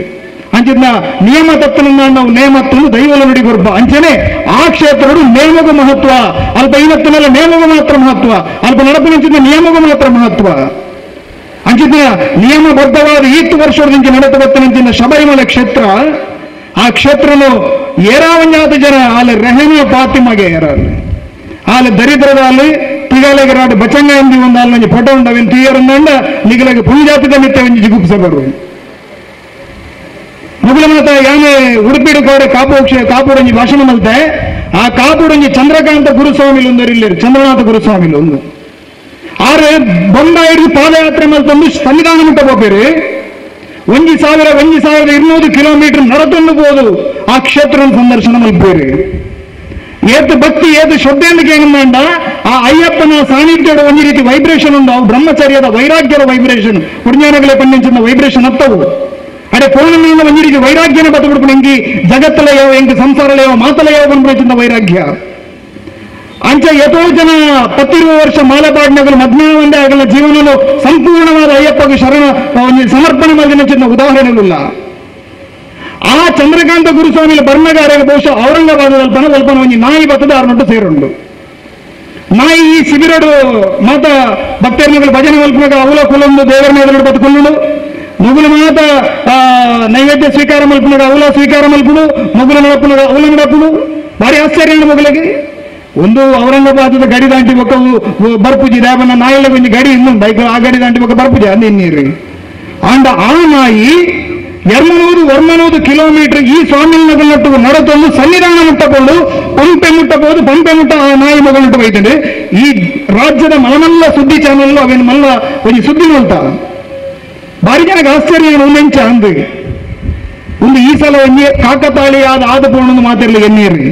Speaker 1: ಅಂಚಿದ್ನ ನಿಯಮ ತತ್ತನ ನಾವು ನೇಮತ್ತನ್ನು ದೈವಲ ನುಡಿ ಬರ್ಬ ಅಂಚನೆ ಆ ಕ್ಷೇತ್ರಗಳು ನೇಮಗ ಮಹತ್ವ. ಅಲ್ಪ ಇವತ್ತಿನಲ್ಲ ನೇಮಗ ಮಾತ್ರ ಮಹತ್ವ, ಅಲ್ಪ ನಡಪಿನ ನಿಯಮಗ ಮಾತ್ರ ಮಹತ್ವ. ಅಂಚಿದ್ನ ನಿಯಮಬದ್ಧವಾದ ಈತ್ತು ವರ್ಷದಿಂದ ನಡೆತ ಬತ್ತನಂಚಿನ ಶಬರಿಮಲೆ ಕ್ಷೇತ್ರ, ಆ ಕ್ಷೇತ್ರನು ಏರಾವಂಜಾತ ಜನ ಅಲ್ಲಿ ರೆಹಮಿಯ ಪಾತಿಮಗೆ ಏರಲ್ಲಿ ಅಲ್ಲಿ ಆಲೆ ದರಿದ್ರದಲ್ಲಿ ತಿಗಾಲೆಗೆ ರಾಡು ಬಚಂಗ ಎಂದಿ ಒಂದು ಅಲ್ಲಿ ಫೋಟೋ ಉಂಡವೆನ್ ತೀಯರನ್ನ ನಿಗಲೆಗೆ ಪುಂಜಾತಿದ ಮಿತ್ತೆ ಒಂಜಿ ಜಿಗುಪ್ಸಬರು. ಮುಗುಲ ಮಾತ ಯಾನೆ ಉಡುಪಿಡು ಕೋಡೆ ಕಾಪು ಕ್ಷೇ- ಕಾಪುಡೊಂಜಿ ಭಾಷಣ ಮಲ್ತೆ ಆ ಕಾಪುಡೊಂಜಿ ಚಂದ್ರಕಾಂತ ಗುರುಸ್ವಾಮಿಲು ಒಂದರು ಇಲ್ಲಿ ಚಂದ್ರನಾಥ ಗುರುಸ್ವಾಮಿಲು ಒಂದು ಆರು ಬೊಂಬ ಹಿಡಿದು ಪಾದಯಾತ್ರೆ ಮಲ್ತೊಂದು ಸಂವಿಧಾನ ಮುಟ್ಟ ಹೋಗ್ಬೇರಿ ಒಂಜಿ ಸಾವಿರ ಒಂಜಿ ಸಾವಿರದ ಇನ್ನೂರು ಕಿಲೋಮೀಟರ್ ನಡತೊಂದು ಬೋದು ಆ ಕ್ಷೇತ್ರ ಸಂದರ್ಶನ ಮಲ್ಪೇರಿ ಏತು ಭಕ್ತಿ ಏತು ಶ್ರದ್ಧೆಯಿಂದ ಕೇಂದ್ರ ಆ ಅಯ್ಯಪ್ಪನ ಸಾನ್ನಿಧ್ಯದ ಒಂದು ರೀತಿ ವೈಬ್ರೇಷನ್ ಉಂಟು ಅವು ಬ್ರಹ್ಮಚರ್ಯದ ವೈರಾಗ್ಯದ ವೈಬ್ರೇಷನ್ ಪುಣ್ಯಾನಗಳೇ ಪಂಡಿಂಚಿನ ವೈಬ್ರೇಷನ್ ಹತ್ತವು ಅಡೆ ಪೂರ್ಣమైన ಒಂದು ರೀತಿ ವೈರಾಗ್ಯನ ಬದುಬಿಡ್ಕೊಂಡು ಹೆಂಗಿ ಜಗತ್ತಲೆಯೋ ಹೆಂಗೆ ಸಂಸಾರಲೆಯೋ ಮಾತಲೆಯೋ ಬಂದ್ಬಿಡಿಂದ ವೈರಾಗ್ಯ. ಅಂಚೆ ಎಷ್ಟೋ ಜನ ಪತ್ತಿರುವ ವರ್ಷ ಮಾಲಪಾಡಿನಗಳು ಮಧ್ಯಾಹ್ನ ಆಗಲ ಜೀವನಲು ಸಂಪೂರ್ಣವಾದ ಅಯ್ಯಪ್ಪಗೆ ಶರಣ ಒಂದು ಸಮರ್ಪಣೆ ಮಾಡಿದ ಚಿನ್ನ ಉದಾಹರಣೆಗಳಿಲ್ಲ ಆ ಚಂದ್ರಕಾಂತ ಗುರುಸ್ವಾಮಿ ಬರ್ಮಗಾರಿಗೆ ಬಹುಶಃ ಔರಂಗಾಬಾದ್ ಪಣ ಸ್ವಲ್ಪ ಒಂಜಿ ನಾಯಿ ಬತ್ತದ ಆರ್ನೊಟ್ಟು ಸೇರುಂಡು. ನಾಯಿ ಈ ಶಿಬಿರಡು ಮಾತ ಭಕ್ತರ್ನಗಳು ಭಜನೆ ಮಲ್ಪನಾಗ ಅವಲ ಕುಲೊಂದು ದೇವರ ಮೇಲೆ ಮಗುಲು ಮಾತ ಆ, ನೈವೇದ್ಯ ಸ್ವೀಕಾರ ಮಲ್ಪನಾಗ ಅವಲ ಸ್ವೀಕಾರ ಮಲ್ಪುಡು ಮಗುಲು ನಡಪುನಾಗ ಅವಲ ನಡಪುಡು ಭಾರಿ ಆಶ್ಚರ್ಯ ಮಗುಲಿಗೆ ಒಂದು ಔರಂಗಾಬಾದದ ಗಡಿ ದಾಂಟಿ ಒಕ್ಕ ಬರ್ಪುಜಿ ದೇವನ ನಾಯಿಲ ಬಂದು ಗಡಿ ಇನ್ನೊಂದು ಬೈಕ್ ಆ ಗಡಿ ದಾಂಟಿ ಒಕ್ಕ ಬರ್ಪುಜಿ ಅಂದ ನೀರು ಅಂಡ ಆ ನಾಯಿ ಎರ್ಮನೂರು ವರ್ಮನೂರು ಕಿಲೋಮೀಟರ್ ಈ ಸ್ವಾಮಿ ಮಗನಟ್ಟು ನಡತೊಂದು ಸನ್ನಿಧಾನ ಮುಟ್ಟಕೊಂಡು ಪಂಪೆ ಮುಟ್ಟಬಹುದು ಪಂಪೆ ಮುಟ್ಟ ಆ ನಾಯಿ ಮಗನಟ್ಟು ಬೈತಂದ್ರೆ ಈ ರಾಜ್ಯದ ಮಲಮಲ್ಲ ಸುದ್ದಿ ಚಾನಲ್ ಅವೇನು ಮಲ್ಲ ಒಂದು ಸುದ್ದಿ ನೋಡ್ತಾ ಬಾರಿ ಜನಕ್ಕೆ ಆಶ್ಚರ್ಯ ಒಂದೆಂಚ ಅಂದು? ಒಂದು ಈ ಸಲ ಎಣ್ಣೆ ಕಾಕತಾಳಿಯಾದ ಆದ ಪೂರ್ಣದ ಮಾತಿರಲಿ ಎಣ್ಣೀರಿ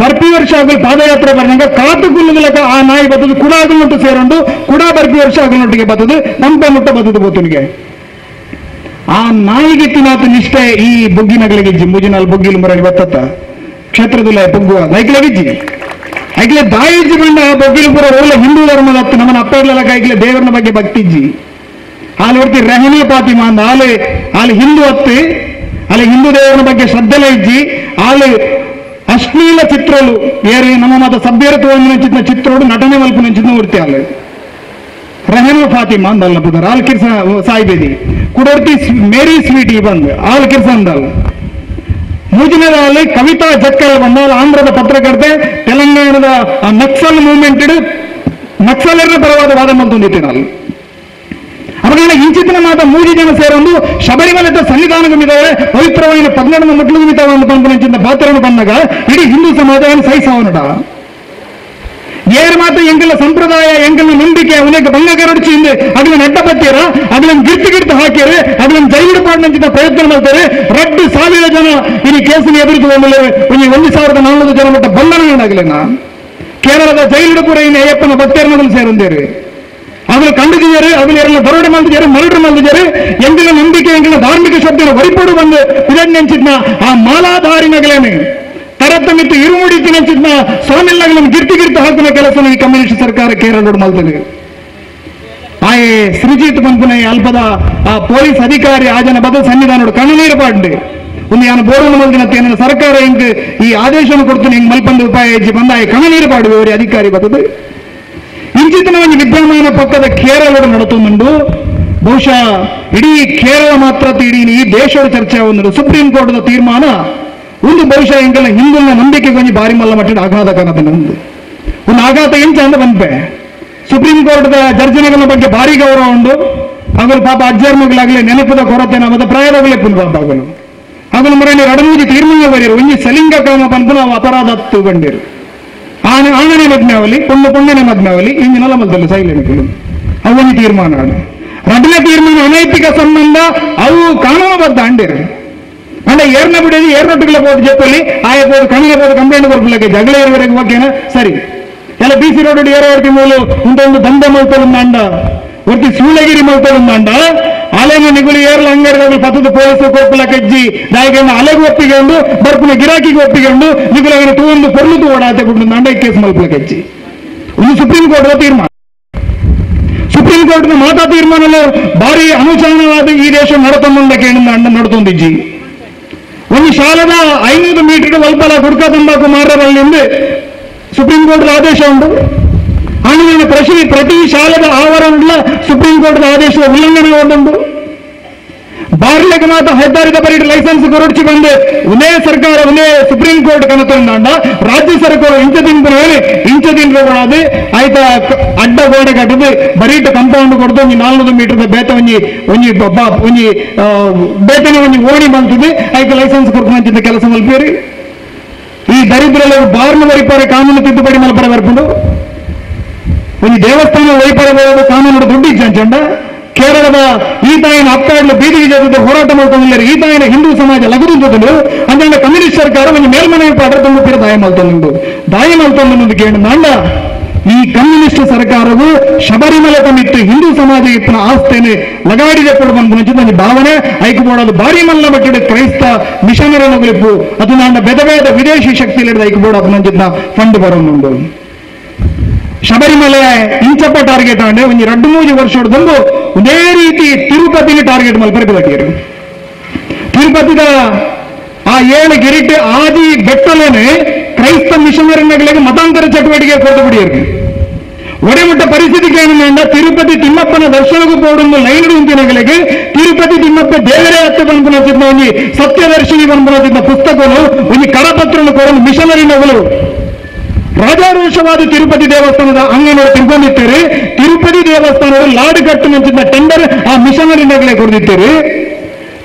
Speaker 1: ಬರ್ಪಿ ವರ್ಷ ಆಗಲು ಪಾದಯಾತ್ರೆ ಬಂದಾಗ ಕಾತು ಕುಲ್ಲುಗಳಕ ಆ ನಾಯಿ ಬತ್ತದು ಕುಡ ಆಗಲ್ನೊಟ್ಟು ಸೇರೊಂಡು, ಕುಡ ಬರ್ಪಿ ವರ್ಷ ಆಗಲ್ನೊಟ್ಟಿಗೆ ಬತ್ತದು ನಮ್ಮ ಮುಟ್ಟ ಬತ್ತದು ಬೋತನಿಗೆ. ಆ ನಾಯಿಗೆ ತಿನ್ನಾತ ನಿಷ್ಠೆ ಈ ಬುಗ್ಗಿನಗಳಿಗೆ ಮುಜಿನಲ್ಲಿ ಬುಗ್ಗಿಲು ಮರಳಿ ಬತ್ತತ್ತ ಕ್ಷೇತ್ರದಲ್ಲಿ ಬುಗ್ಗುವ ನೈಕ್ಲಗಿಜ್ಜಿ ಐಕ್ಲೆ ದಾಯಿಜ್ಜಿ ಬಂಡ ಬೊಗ್ಗಿಲು ಪುರ ಒಳ್ಳೆ ಹಿಂದೂ ಧರ್ಮದ ಹತ್ತು ನಮ್ಮನ್ನ ಅಪ್ಪಗಳಲ್ಲ ಐಕ್ಲೆ ದೇವರನ ಬಗ್ಗೆ ಭಕ್ತಿಜ್ಜಿ ಹಾಲು ಹೊಡ್ತಿ ರೆಹನೆ ಪಾತಿಮಾ ಅಂದ ಹಾಲು ಹಾಲು ಹಿಂದೂ ಹತ್ತಿ ಅಲ್ಲಿ ಹಿಂದೂ ದೇವರ ಬಗ್ಗೆ ಶ್ರದ್ಧೆಲೆ ಇಜ್ಜಿ ಹಾಲು ಅಶ್ಲೀಲ ಚಿತ್ರಲು ಏರಿ ನಮ್ಮ ಮತ ಸಭ್ಯರತ್ವವನ್ನು ಚಿತ್ರ ಚಿತ್ರೋಡು ನಟನೆ ಮಲ್ಪನ ಚಿತ್ರ ಉರ್ತಿ ಹಾಲು ರೆಹನೋ ಫಾತಿಮಾ ಅಂದಲ್ಲ ಪುದರ್ ಆಲ್ ಕಿರ್ಸ ಸಾಯ್ಬೇದಿ ಕುಡೋರ್ತಿ ಮೇರಿ ಸ್ವೀಟಿ ಬಂದ್ ಆಲ್ ಕಿರ್ಸ ಅಂದಲ್ಲ ಮೂಜಿನದಲ್ಲಿ ಕವಿತಾ ಜಕ್ಕಲ್ ಬಂದಾಲ್ ಆಂಧ್ರದ ಪತ್ರಕರ್ತೆ ತೆಲಂಗಾಣದ ಆ ನಕ್ಸಲ್ ಮೂವ್ಮೆಂಟ್ ನಕ್ಸಲರ ಪರವಾದ ವಾದ ಮಂತೊಂದಿತ್ತೆ ನಾನು ಅವರನ್ನ ಇಂಚಿತ್ತಿನ ಮಾತ ಮೂಜಿ ಜನ ಸೇರೊಂದು ಶಬರಿಮಲೆದ ಸನ್ನಿಧಾನಗಮಿದ್ದಾವೆ ಪವಿತ್ರವಾದ ಪದ್ನೆರಡು ಮುಟ್ಲು ಮಿತಾವನ್ನು ಪಂಪನಿಂದ ಪಾತ್ರವನ್ನು ಬಂದಾಗ ಇಡೀ ಹಿಂದೂ ಸಮಾಜವನ್ನು ಸಹಿಸವನಡ ಏರ್ ಮಾತ್ರ ಎಂಕಲ ಸಂಪ್ರದಾಯ ಎಂಕಲ ನಂಬಿಕೆ ಅವನಿಗೆ ಭಂಗ ಕರಡಿಸಿಂದ ಅದನ್ನ ನೆಟ್ಟ ಬತ್ತೀರ ಅದನ್ನ ಗಿರ್ತು ಗಿರ್ತು ಹಾಕಿರಿ ಅದನ್ನ ಜೈಲು ಪಾಡಿನಂಚಿನ ಪ್ರಯತ್ನ ಮಾಡ್ತಾರೆ ರಡ್ಡು ಸಾವಿರ ಜನ ಇನ್ನು ಕೇಸಿನ ಎದುರಿಸಿ ಒಮ್ಮೆ ಒಂದು ಒಂದು ಸಾವಿರದ ನಾನ್ನೂರು ಜನ ಮಟ್ಟ ಬಂಧನ ಕೇರಳದ ಜೈಲು ಪುರ ಇನ್ನು ಅಯ್ಯಪ್ಪನ ಭಕ್ತರನ್ನು ಸೇರಂದೇರಿ ಅವರು ಕಂಡಿದ್ದಾರೆ ಅವರು ಎಲ್ಲ ದರೋಡೆ ಮಾಡಿದ್ದಾರೆ ಮರಡು ಮಾಡಿದ್ದಾರೆ ಎಂದಿನ ನಂಬಿಕೆ ಎಂದಿನ ಧಾರ್ಮಿಕ ಶ್ರದ್ಧೆಯ ವರಿಪಡು ಬಂದು ಇದನ್ನೆಂಚಿದ್ನ ಆ ಮಾಲಾಧಾರಿನಗಳೇನೆ ತರತಮಿತ್ತು ಇರುಮುಡಿ ತಿನ್ನಂಚಿದ್ನ ಸ್ವಾಮಿಲ್ಲಗಳನ್ನು ಗಿರ್ತಿ ಗಿರ್ತಿ ಹಾಕಿನ ಕೆಲಸ ಈ ಕಮ್ಯುನಿಸ್ಟ್ ಸರ್ಕಾರ ಕೇರಳ ಮಾಡ್ತದೆ ಆಯೆ ಸೃಜಿತ್ ಪಂಪುನ ಅಲ್ಪದ ಆ ಪೊಲೀಸ್ ಅಧಿಕಾರಿ ಆ ಜನ ಬದಲು ಸನ್ನಿಧಾನ ಕಣ್ಣನೀರು ಪಾಡ್ಡೆ ಒಂದು ಯಾನು ಬೋರ್ಡ್ ಮಲ್ದಿನ ತೇನ ಸರ್ಕಾರ ಹಿಂಗ್ ಈ ಆದೇಶವನ್ನು ಕೊಡ್ತೀನಿ ಹಿಂಗ್ ಮಲ್ಪಂದು ಉಪಾಯ ಹೆಜ್ಜೆ ಬಂದ ಆಯೆ ಕಣ್ಣನೀರು ಪಾಡುವೆ ಅವರಿಗೆ ಅಧಿಕಾರಿ ಬರ್ತದೆ ಒಂದು ವಿದ್ಯಮಾನ ಪಕ್ಕದ ಕೇರಳದ ನಡತೊಂದುಂಡು ಬಹುಶಃ ಇಡೀ ಕೇರಳ ಮಾತ್ರ ಇಡೀ ಈ ದೇಶದ ಚರ್ಚೆ ಒಂದು ಸುಪ್ರೀಂ ಕೋರ್ಟ್ದ ತೀರ್ಮಾನ. ಒಂದು ಬಹುಶಃ ಹಿಂಗೆಲ್ಲ ಹಿಂದಿನ ನಂಬಿಕೆ ಕೊಂಚ ಬಾರಿ ಮಲ್ಲ ಮಟ್ಟದ ಕಾಣದ ನಂದು ಒಂದು ಆಘಾತ ಎಂಚ ಅಂದ ಬಂದೆ ಸುಪ್ರೀಂ ಕೋರ್ಟ್ದ ಜರ್ಜನೆಗಳ ಬಗ್ಗೆ ಭಾರಿ ಗೌರವ ಉಂಡು ಆಗಲು ಪಾಪ ಅಜ್ಜರ್ಮಗಳಾಗಲಿ ನೆನಪದ ಕೊರತೆ, ನಮ್ಮದ ಪ್ರಾಯದಗಳೇ ಪುಲ್ ಅದನ್ನು ಮರಳಿ ರಡಮೂಜಿ ತೀರ್ಮಾನ ಬರೀರು ಒಂಜಿ ಸಲಿಂಗ ಕಾಮ ಬಂದು ನಾವು ಅಪರಾಧ ಹತ್ತು ಆನೆ ಆಣನೆ ಮದ್ನಾವಲಿ ಪುಣ್ಯ ಪುಣ್ಯನೆ ಮದ್ನಾವಲಿ ಇಂಜಿ ನಲ ಮಲ್ದಲ್ಲ ಸೈಲೆನಿಕಲು ಅವನಿ ತೀರ್ಮಾನ ಆಡು ರಡ್ನೆ ತೀರ್ಮಾನ ಅನೈತಿಕ ಸಂಬಂಧ ಅವು ಕಾನೂನುಬದ್ಧ ಅಂಡಿರು ಅಂದ್ರೆ ಏರ್ನ ಬಿಡೋದು ಏರ್ನೊಟ್ಟಿಗೆ ಹೋದ ಜೊತೆಲಿ ಆಯ ಹೋದ ಕಣಿಗೆ ಹೋದ ಕಂಪ್ಲೇಂಟ್ ಬರ್ಬಿಲ್ಲಕ್ಕೆ ಜಗಳ ಇರುವವರೆಗೆ ಓಕೆನಾ ಸರಿ ಎಲ್ಲ ಬಿ ಸಿ ರೋಡ್ ಏರೋ ಹೊಡ್ತಿ ಮೂಲು ಉಂಟೊಂದು ದಂಡ ಮಲ್ತೊಂದು ಅಂಡ ಒತ್ತಿ ಸೂಳಗಿರಿ ಮಲ್ತೊಂದು ಅಂಡ ಅಲೆನ ನಿಗುಲಿ ಏರ್ಲ ಅಂಗಡಿಗಳು ಪತ್ತದ ಪೊಲೀಸು ಕೊಪ್ಪಲ ಕಜ್ಜಿ ದಾಯಿಗೆ ಅಲೆಗೆ ಒಪ್ಪಿಕೊಂಡು ಬರ್ಪುನ ಗಿರಾಕಿಗೆ ಒಪ್ಪಿಕೊಂಡು ನಿಗುಲಗಿನ ತೂಂದು ಕೊರ್ಲು ಓಡಾತೆ ಬಿಟ್ಟು ಅಂಡ ಕೇಸ್ ಮಲ್ಪಲ ಕಜ್ಜಿ ಒಂದು ಸುಪ್ರೀಂ ಕೋರ್ಟ್ ತೀರ್ಮಾನ ಸುಪ್ರೀಂ ಕೋರ್ಟ್ನ ಮಾತಾ ತೀರ್ಮಾನಲು ಭಾರಿ ಅನುಚಾನವಾದ ಈ ದೇಶ ನಡತೊಂದಕ್ಕೆ ಅಂಡ ನಡತೊಂದಿಜ್ಜಿ ಒಂದು ಶಾಲದ ಐನೂರು ಮೀಟರ್ ಒಲ್ಪಲ ಗುಡ್ಕ ತಂಬಾಕು ಮಾರಬಲ್ಲಿಂದ ಸುಪ್ರೀಂ ಕೋರ್ಟ್ ಆದೇಶ ಉಂಟು ಆಮೇಲೆ ಪ್ರತಿ ಪ್ರತಿ ಶಾಲದ ಆವರಣ ಸುಪ್ರೀಂ ಕೋರ್ಟ್ ಆದೇಶದ ಉಲ್ಲಂಘನೆ ಉಂಟು ಬಾರ್ಲೆಗೆ ಮಾತ್ರ ಹೆದ್ದಾರಿದ ಬರೀ ಲೈಸೆನ್ಸ್ ಕೊರಡಿಸಿ ಬಂದು ಒಂದೇ ಸರ್ಕಾರ ಒಂದೇ ಸುಪ್ರೀಂ ಕೋರ್ಟ್ ಕನತಂಡ ರಾಜ್ಯ ಸರ್ಕಾರ ಇಂಚ ತಿಂಪು ಹೇಳಿ ಇಂಚ ತಿಂಪುಗಳಾದ ಆಯ್ತ ಕ- ಅಡ್ಡ ಗೋಡೆ ಕಟ್ಟದು. ಬರೀಟ್ ಕಂಪೌಂಡ್ ಕೊಡ್ದು ಒಂಜಿ ನಾಲ್ನೂರು ಮೀಟರ್ ಬೇತ ಒಂಜಿ ಒಂಜಿ ಬ- ಬ- ಒಂಜಿ ಆ, ಬೇತನೆ ಒಂಜಿ ಓಣಿ ಬಂತದೆ. ಆಯ್ತ ಲೈಸೆನ್ಸ್ ಕೊಡ್ಕೊಂಡ್ ಕೆಲಸ ಮಲ್ಪೇರಿ? ಈ ದರಿದ್ರಲ್ಲ ಬಾರ್ನ ವೈಪಾರೆ ಕಾನೂನು ತಿದ್ದುಪಡಿ ಮಲ್ಪರ ಬರ್ಕೊಂಡು ಒಂದು ದೇವಸ್ಥಾನ ವೈಪರ ಬರೋದು ಕಾನೂನು ದುಡ್ಡು ಇಜ್ಜಂಚಂಡ ಕೇರಳದ ಈ ತಾಯಿನ ಅಪ್ಪಾಡ್ಲು ಬೀದಿಗೆ ಜೊತೆ ಹೋರಾಟ ಮಾಡ್ಕೊಂಡಿದ್ದಾರೆ ಈ ತಾಯಿನ ಹಿಂದೂ ಸಮಾಜ ಲಘು ಜೊತೆ ಅಂದ್ರೆ ಕಮ್ಯುನಿಸ್ಟ್ ಸರ್ಕಾರ ಒಂದು ಮೇಲ್ಮನೆ ಪಾಠ ತುಂಬ ಪೇರು ದಾಯ ಮಲ್ತೊಂದು ದಾಯ ಮಲ್ತೊಂದು ಕೇಳಿ ನಾಂಡ ಈ ಕಮ್ಯುನಿಸ್ಟ್ ಸರ್ಕಾರವು ಶಬರಿಮಲೆ ತಮ್ಮಿತ್ತು ಹಿಂದೂ ಸಮಾಜ ಇತ್ತಿನ ಆಸ್ತೇನೆ ಲಗಾಡಿದೆ ಕೊಡುವಂತ ಒಂದು ಭಾವನೆ. ಐಕ್ಬೋಡೋದು ಬಾರಿ ಮಲ್ಲ ಬಟ್ಟಿಡ ಕ್ರೈಸ್ತ ಮಿಷನರಿ ಅದು ನಾನು ಬೆದಬೇದ ವಿದೇಶಿ ಶಕ್ತಿ ಹಿಡಿದ ಐಕ್ಬೋಡ ನಂಚಿನ ಫಂಡ್ ಬರೋನುಂಡು ಶಬರಿಮಲೆ ಇಂಚಪ್ಪ ಟಾರ್ಗೆಟ್ ಆಂಡೆ ಒಂದು ಎರಡು ಮೂರು ವರ್ಷ ಬಂದು ಒಂದೇ ರೀತಿ ತಿರುಪತಿಗೆ ಟಾರ್ಗೆಟ್ ಮಲ್ಪರಿಗೆ ಬಟ್ಟಿಯರು ತಿರುಪತಿದ ಆ ಏಳು ಗಿರಿಟ್ ಆದಿ ಬೆಟ್ಟಲೇನೆ ಕ್ರೈಸ್ತ ಮಿಷನರಿಗಳಿಗೆ ಮತಾಂತರ ಚಟುವಟಿಕೆ ಕೊಟ್ಟು ಬಿಡಿಯರು ಒಡೆಮುಟ್ಟ ಪರಿಸ್ಥಿತಿಗೆ ಏನಂದ ತಿರುಪತಿ ತಿಮ್ಮಪ್ಪನ ದರ್ಶನಕ್ಕೂ ಪೋಡುಂದು ಲೈನ್ ಉಂಟಿನಗಳಿಗೆ ತಿರುಪತಿ ತಿಮ್ಮಪ್ಪ ದೇವರೇ ಹತ್ತು ಬಂದ್ಬಿಟ್ಟಿದ್ದ ಒಂದು ಸತ್ಯದರ್ಶಿನಿ ಬಂದ್ಬಿಟ್ಟಿದ್ದ ಪುಸ್ತಕಗಳು ಒಂದು ಕರಪತ್ರವನ್ನು ಕೊಡಲು ಮಿಷನರಿನಗಳು ರಾಜಾರೋಷವಾದ ತಿರುಪತಿ ದೇವಸ್ಥಾನದ ಅಂಗನವರು ತಿಳ್ಕೊಂಡಿರ್ತಾರೆ ತಿರುಪತಿ ದೇವಸ್ಥಾನದ ಲಾಡ್ ಕಟ್ಟು ನಂಚಿದ್ದ ಟೆಂಡರ್ ಆ ಮಿಷನರಿನಗಳೇ ಕೊಡ್ದಿರ್ತಾರೆ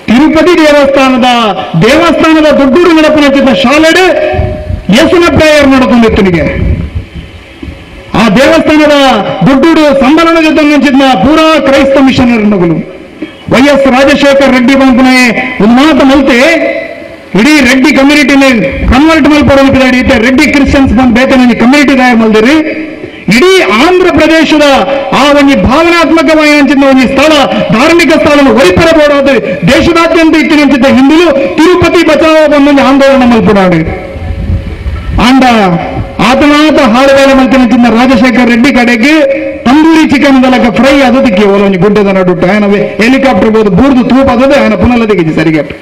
Speaker 1: ತಿರುಪತಿ ದೇವಸ್ಥಾನದ ದೇವಸ್ಥಾನದ ದೊಡ್ಡೂರು ನೆನಪು ಶಾಲೆಡೆ ಯೇಸುನ ಪ್ರೇಯರ್ ನಡ್ಕೊಂಡಿರ್ತನಿಗೆ ಆ ದೇವಸ್ಥಾನದ ದೊಡ್ಡೂರು ಸಂಬಳನ ಜೊತೆ ನಂಚಿದ್ದ ಪೂರಾ ಕ್ರೈಸ್ತ ಮಿಷನರಿನಗಳು ವೈ ಎಸ್ ರಾಜಶೇಖರ್ ರೆಡ್ಡಿ ಬಂಪನೆ ಒಂದು ಮಾತು ಮಲ್ತೆ. ಇಡೀ ರೆಡ್ಡಿ ಕಮ್ಯುನಿಟಿಲಿ ಕನ್ವರ್ಟ್ ಮಲ್ಪಡೋದಕ್ಕೆ ನಡೆಯುತ್ತೆ. ರೆಡ್ಡಿ ಕ್ರಿಶ್ಚಿಯನ್ಸ್ ಬಂದು ಬೇಕನ ಕಮ್ಯುನಿಟಿ ಗಾಯ ಮಲ್ದಿರಿ ಇಡೀ ಆಂಧ್ರ ಪ್ರದೇಶದ ಆ ಒಂದು ಭಾವನಾತ್ಮಕವಾಗಿ ಒಂದು ಸ್ಥಳ, ಧಾರ್ಮಿಕ ಸ್ಥಳವನ್ನು ಒಳಿಪರಬೋಡೋದು ದೇಶದಾದ್ಯಂತ ಇಟ್ಟಿನ ಅಂಚಿದ್ದ ಹಿಂದೂ ತಿರುಪತಿ ಬಚಾವ ಬಂದೊಂದು ಆಂದೋಲನ ಮಲ್ಪಡಾಡಿ ಆಂಡ ಆತನಾತ ಹಾಳುಗಳ ಮಲ್ತಿನ ರಾಜಶೇಖರ್ ರೆಡ್ಡಿ ಕಡೆಗೆ ತಂದೂರಿ ಚಿಕನ್ ಮೂಲಕ ಫ್ರೈ ಅದಕ್ಕೆ ಒಂದು ಗುಡ್ಡದ ನಡುಟ್ಟು ಆಯ್ನವೇ ಹೆಲಿಕಾಪ್ಟರ್ ಬೋದು ಬೂರ್ದು ತೂಪ ಅದದೆ ಆಯನ ಪುನಲದಿಗೆ ಸರಿಗೆಟ್ಟು.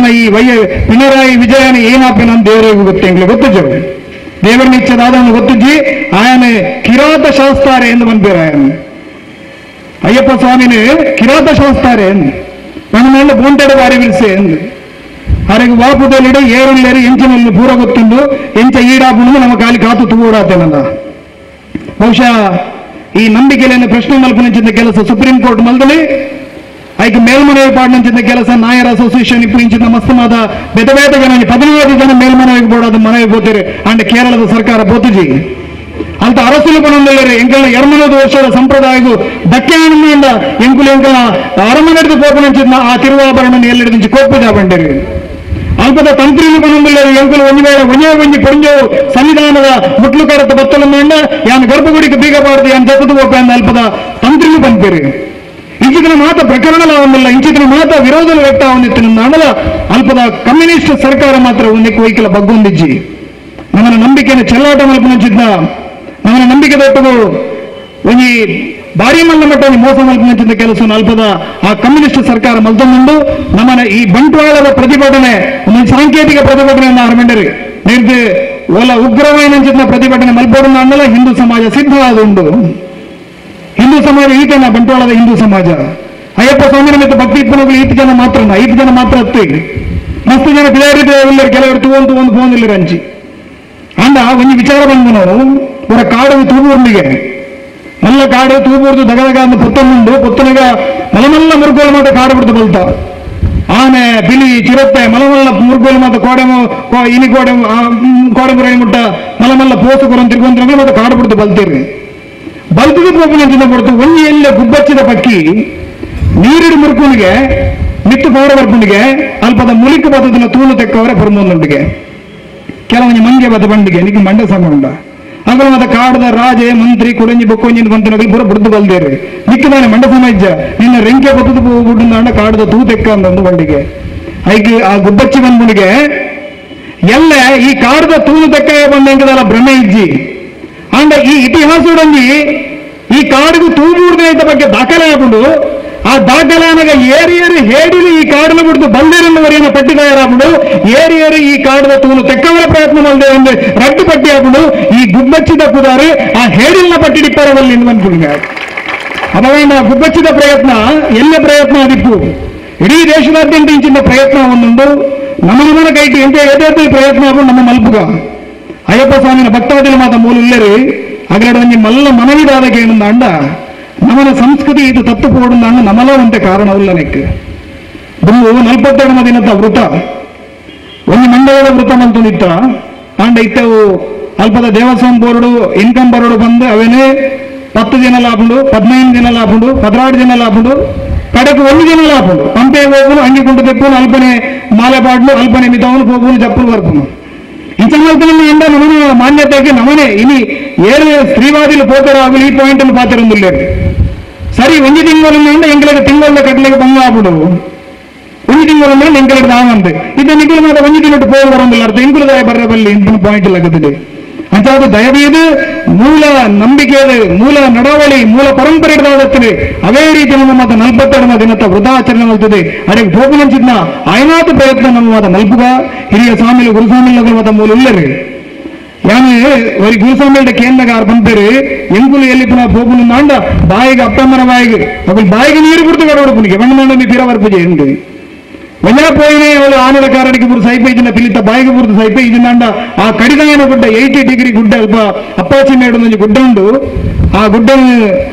Speaker 1: ನನ್ನ ಈ ವಯ್ಯ ಪಿಣರಾಯಿ ವಿಜಯನ ಏನಾಪಿನ ದೇವರಿಗೆ ಗೊತ್ತು ಎಂಗ್ಲೆ ಗೊತ್ತು ಜೋ ದೇವರನ್ನ ಇಚ್ಛದಾದವನು ಗೊತ್ತುಜ್ಜಿ ಆಯನ ಕಿರಾತ ಶಾಸ್ತಾರೆ ಎಂದು ಬಂದ್ಬೇರ ಆಯನ ಅಯ್ಯಪ್ಪ ಸ್ವಾಮಿನೇ ಕಿರಾತ ಶಾಸ್ತಾರೆ ಎಂದು ನನ್ನ ಮೇಲೆ ಬೋಂಟೆಡ ಬಾರಿ ಬಿಡಿಸೆ ಎಂದು ಅರೆಗೆ ವಾಪುದಲ್ಲಿಡೆ ಏರಲ್ಲೇರಿ ಎಂಚಿನಲ್ಲಿ ಪೂರ ಗೊತ್ತುಂಡು ಎಂಚ ಈಡಾಪುಂಡು ನಮ್ಮ ಕಾಲಿ ಕಾತು ತೂಡಾತೇನಲ್ಲ ಬಹುಶಃ ಈ ನಂಬಿಕೆಯನ್ನು ಪ್ರಶ್ನೆ ಮಲ್ಪನಿಂಚಿದ್ದ ಕೆಲಸ ಸುಪ್ರೀಂ ಕೋರ್ಟ್ ಮಲ್ದಲ್ಲಿ ಐಕ ಮೇಲ್ಮನವಿ ಪಾಡಿನಿಂಚಿದ್ದ ಕೆಲಸ, ನಾಯರ ಅಸೋಸಿಯೇಷನ್ ಇಪ್ಪನಿಂಚಿದ್ದ ಮಸ್ತಮಾದ ಬೇತ ಜನ ಪದಿನೈದು ಜನ ಮೇಲ್ಮನವಿಗೆ ಬೋಡಾದ ಮನವಿ ಬೋತಿರಿ ಅಂಡ್ ಕೇರಳದ ಸರ್ಕಾರ ಬೋತಿಜಿ. ಅಂತ ಅರಸುಲು ಪಣಂದಲ್ಲಿ ಎಂಕಲ್ನ ಎರಮನದ ವರ್ಷದ ಸಂಪ್ರದಾಯಗೂ ಆನಂದದಿಂದ ಎಂಕುಲು ಎಂಕಲ ಅರಮನೆಡಿದು ಪೋಪನಿಂಚಿದ್ದ ಆ ತಿರುವಾಭರಣ ಎಲ್ಲಿಡಿಂಚಿ ಕೋಪದ ಬಂಡಿರಿ. ಅಲ್ಪದ ತಂತ್ರಿ ಪಣಂದಲ್ಲಿ ಎಂಕುಲು ಒಂದು ವೇಳೆ ಒಂದೇ ಒಂಜಿ ಪೊಂಜು ಸಂವಿಧಾನದ ಮುಟ್ಲು ಕಡತ ಬತ್ತಲ ಮಂಡ, ಯಾನ್ ಗರ್ಭಗುಡಿಗೆ ಬೀಗ ಬಾರದು, ಯಾನ್ ಜಪ್ಪದು ಹೋಪ ಅಂದ ಅಲ್ಪದ ತಂತ್ರಿ ಬಂದಿರಿ ಇಂಚಿನ ಮಾತ ಪ್ರಕರಣ ಒಂದಿಲ್ಲ ಇಂಚಿನ ಮಾತ ವಿರೋಧ ವ್ಯಕ್ತ ನಾಡಲ ಅಲ್ಪದ ಕಮ್ಯುನಿಸ್ಟ್ ಸರ್ಕಾರ ಮಾತ್ರ ಒಂದಕ್ಕೆ ವೈಕಲ ಬಗ್ಗೊಂದಿಜ್ಜಿ ನಮ್ಮನ ನಂಬಿಕೆಯನ್ನು ಚೆಲ್ಲಾಟ ಮಲ್ಪುನಂಚಿದ್ದ ನಮ್ಮನ ನಂಬಿಕೆ ದೊಟ್ಟದು ಒಂಜಿ ಭಾರಿ ಮಲ್ಲ ಮಟ್ಟ ಮೋಸ ಮಲ್ಪನಿಂಚಿದ್ದ ಕೆಲಸ ಅಲ್ಪದ ಆ ಕಮ್ಯುನಿಸ್ಟ್ ಸರ್ಕಾರ ಮಲ್ತೊಂದು ನಮ್ಮನ ಈ ಬಂಟ್ವಾಳದ ಪ್ರತಿಭಟನೆ, ಒಂದು ಸಾಂಕೇತಿಕ ಪ್ರತಿಭಟನೆಯನ್ನು ಆರಂಭಿಂಡರಿ ನಿರ್ದು ಒಲ ಉಗ್ರವಾಯಿನಂಚಿದ್ದ ಪ್ರತಿಭಟನೆ ಮಲ್ಪೋಡು ಅನ್ನಲ್ಲ ಹಿಂದೂ ಸಮಾಜ ಸಿದ್ಧವಾದ ಆದುಂಡು ಹಿಂದೂ ಸಮಾಜ ಈತನ ಬಂಟ್ವಾಳದ ಹಿಂದೂ ಸಮಾಜ. ಅಯ್ಯಪ್ಪ ಸ್ವಾಮಿ ಮತ್ತು ಭಕ್ತಿ ಇಪ್ಪನಗಳು ಈತ ಜನ ಮಾತ್ರ ಐದು ಜನ ಮಾತ್ರ ಹತ್ತಿ ಮಸ್ತ್ ಜನ ಬೇರೆ ಎಲ್ಲರು ಕೆಲವರು ತಗೊಂಡು ಒಂದು ಫೋನ್ ಇಲ್ಲಿ ರಂಚಿ ಅಂದ ಒಂದು ವಿಚಾರ ಬಂದು ನಾವು ಅವರ ಕಾಡು ತೂಬೂರ್ನಿಗೆ. ಮಲ್ಲ ಕಾಡು ತೂಬೂರ್ದು ದಗದಗ ಅಂದ ಪುತ್ತನುಂಡು ಪುತ್ತನಗ ಮಲಮಲ್ಲ ಮುರುಗೋಲು ಮಾತ ಕಾಡು ಬಿಡ್ತು ಬಲ್ತ. ಆನೆ, ಬಿಳಿ, ಚಿರತೆ ಮಲಮಲ್ಲ ಮುರುಗೋಲು ಮಾತ ಕೋಡೆ ಇನಿ ಕೋಡೆ ಕೋಡೆ ಮುರೈ ಮುಟ್ಟ ಮಲಮಲ್ಲ ಪೋಸು ಕೊರಂ ತಿರುಗೊಂತಿರಂಗ ಮತ್ತೆ ಕಾಡು ಬಿಡ್ತು ಬಲ್ತೀರಿ. ಬಲ್ತಿಗೆ ಪೋಪನ ಹೊರತು ಒಂಜಿ ಎಲ್ಲ ಗುಬ್ಬಚ್ಚಿದ ಪಕ್ಕಿ ನೀರಿಡು ಮುರುಕುನಿಗೆ ಮಿತ್ತು ಪೌರ ಬರ್ಪುನಿಗೆ ಅಲ್ಪದ ಮುಲಿಕ ಬದದಿನ ತೂಲು ತೆಕ್ಕವರೆ ಪರಮೊಂದುಂಡಿಗೆ ಕೆಲವೊಂದು ಮಂಗೆ ಬದ ಬಂಡಿಗೆ ನಿಮಗೆ ಮಂಡ ಸಂಬಂಧ ಅಗಲವಾದ ಕಾಡದ ರಾಜೆ, ಮಂತ್ರಿ, ಕುಡಂಜಿ ಬೊಕ್ಕೊಂಜಿನ ಬಂತನಗಳು ಪೂರ ಬುಡ್ದು ಬಲ್ದೇರಿ. ನಿಕ್ಕದಾನೆ ಮಂಡ ಸಮಾಜ ನಿನ್ನ ರೆಂಕೆ ಬತ್ತದ ಬುಡ್ಡು ಕಾಡದ ತೂ ತೆಕ್ಕ ಅಂತಂದು ಬಂಡಿಗೆ. ಐಕೆ ಆ ಗುಬ್ಬಚ್ಚಿ ಬಂದ್ಬಿಡಿಗೆ ಎಲ್ಲ ಈ ಕಾಡದ ತೂ ತೆಕ್ಕ ಬಂದಂಕದಲ್ಲ ಭ್ರಮೆ ಇಜ್ಜಿ. ಅಂಡ ಈ ಇತಿಹಾಸದಂಗಿ ಈ ಕಾಡಿಗೂ ತೂಬೂರ್ದ ಬಗ್ಗೆ ದಾಖಲೆ ಹಾಕೊಂಡು ಆ ದಾಖಲಾನಗ ಏರಿ ಏರಿ ಹೇಡಿಲಿ ಈ ಕಾಡನ್ನು ಬಿಡ್ದು ಬಂದಿರನ್ನವರಿನ ಪಟ್ಟಿ ತಯಾರಾಗ್ಬಿಡು ಏರಿ ಏರಿ ಈ ಕಾಡದ ತೂನು ತೆಕ್ಕವರ ಪ್ರಯತ್ನ ಮಾಡದೆ ಒಂದು ರಟ್ಟು ಪಟ್ಟಿ ಹಾಕೊಂಡು ಈ ಗುಬ್ಬಚ್ಚಿದ ಕುದಾರಿ ಆ ಹೇಡಿಲ್ನ ಪಟ್ಟಿ ಡಿಪ್ಪರದಲ್ಲಿ ಬಂದ್ಬಿಡುಗ ಅಪವೇಂಡ ಗುಬ್ಬಚ್ಚಿದ ಪ್ರಯತ್ನ ಎಲ್ಲ ಪ್ರಯತ್ನ ಅದಿಪ್ಪು ಇಡೀ ದೇಶದಾದ್ಯಂತ ಇಂಚಿನ ಪ್ರಯತ್ನ ಒಂದೊಂದು ನಮ್ಮ ನಮ್ಮನ ಕೈಟಿ ಎಂತ ಎದೆ ಪ್ರಯತ್ನ ಆಗ್ಬಿಟ್ಟು ನಮ್ಮ ಮಲ್ಪುಗ ಅಯ್ಯಪ್ಪ ಸ್ವಾಮಿನ ಭಕ್ತಾದಿಲ ಮಾತ ಮೂಲ ಇಲ್ಲರಿ ಅಗಲಡ ಒಂಜಿ ಮಲ್ಲ ಮನವಿದಾದ ಏನಂದ ಅಂಡ ನಮನ ಸಂಸ್ಕೃತಿ ಇದು ತತ್ತು ಪೋಡುಂದ ನಮಲ ಒಂತೆ ಕಾರಣ ನೆಕ್ಕೆ ನೆಕ್ ದುಂಬು ನಲ್ಪತ್ತೆರಡು ದಿನದ ವೃತ ಒಂದು ಮಂಡಲದ ವೃತ ಮಂತುನಿತ್ತ ಅಂಡ ಇತ್ತವು, ಅಲ್ಪದ ದೇವಸ್ವಾಮ ಬೋರ್ಡು ಇನ್ಕಮ್ ಬರೋಡು ಬಂದು ಅವೇನೇ ದಿನ ಲಾಭುಂಡು ಪದ್ನೈದು ದಿನ ಲಾಭುಂಡು ಪದ್ನಾರು ದಿನ ಲಾಭುಂಡು ಕಡೆಗೆ ಒಂದು ದಿನ ಲಾಭುಂಡು ಪಂಪೆ ಹೋಗುನು ಅಂಗಿಕೊಂಡು ತೆಪ್ಪುನು ಅಲ್ಪನೆ ಮಾಲೆ ಪಾಡ್ಲು ಅಲ್ಪನೆ ಮಿತವನು ಹೋಗುನು ಜಪ್ಪಲು ಬರ್ಪುನು ಇಂಚಮಲ್ತನಲ್ಲಿ ಎಂದ ನಮನ ಮಾನ್ಯತೆಗೆ ನಮನೆ ಇನಿ ಏಳು ಸ್ತ್ರೀವಾದಿಲು ಪೋತರಾಗಲಿ ಈ ಪಾಯಿಂಟ್ ಅನ್ನು ಪಾತಿರೊಂದಿಲ್ಲ ಸರಿ ಒಂದು ತಿಂಗಳಿಂದ ಎಂಗಳಿಗೆ ತಿಂಗಳ ಕಟ್ಟಲೆಗೆ ಬಂಗ ಆಗ್ಬಿಡು ಒಂದು ತಿಂಗಳಿಂದ ಎಂಗಳಿಗೆ ನಾವಂತೆ ಇದು ನಿಗುಲು ಮಾತ್ರ ಒಂದು ತಿಂಗಳು ಪೋಲ್ ಬರೋದಿಲ್ಲ ಅರ್ಥ ಎಂಗುಲದಾಯ ಬರ್ರ ಬಲ್ಲಿ ಇಂತಿನ ಪಾಯಿಂಟ್ ಲಗದಿದೆ ಅಂತ ಅಂಚಾದ ದಯವೀದು ಮೂಲ ನಂಬಿಕೆಯದು ಮೂಲ ನಡವಳಿ ಮೂಲ ಪರಂಪರೆ ಇಡದಾದತ್ತಿದೆ ಅವೇ ರೀತಿ ನಮ್ಮ ಮತ ನಲ್ಪತ್ತೆರಡನ ದಿನದ ವೃದ್ಧಾಚರಣೆ ಮಾಡ್ತದೆ ಅದಕ್ಕೆ ಹೋಗುವಂಚಿದ್ನ ಆಯ್ನಾತು ಪ್ರಯತ್ನ ನಮ್ಮ ಮತ ನಲ್ಪುಗ ಹಿರಿಯ ಸ್ವಾಮಿಲು ಗುರುಸ್ವಾಮಿಗಳ ಮತ ಮೂಲ ಇಲ್ಲರಿ ಯಾನೆ ஒரு குருசாமியோட கேந்தகார் பண்பேரு எங்குல எல்லிப்புனா போகணும் தாண்ட பாய்க்கு அப்பம்மன பாய்க்கு அப்படி பாய்க்கு நீர் கொடுத்து கடவுள் புனிக்க வெண்ண நீ பிறவர் பூஜை உண்டு ವಜಾಪೋಯಿನೆಯವಳು ಆನಲಕಾರನಿಗೆ ಗುರುತು ಸೈಪೈಜಿನ ಪಿಲಿತ ಬಾಯಿಗೆ ಗುರುತು ಸೈಪೈಜಿನಂಡ ಆ ಕಡಿದಾಯನ ಗುಡ್ಡ ಏಯ್ಟಿ ಡಿಗ್ರಿ ಗುಡ್ಡ ಅಲ್ಪ ಅಪ್ಪಾಚಿ ಮೇಡೊಂದು ಗುಡ್ಡ ಉಂಡು ಆ ಗುಡ್ಡ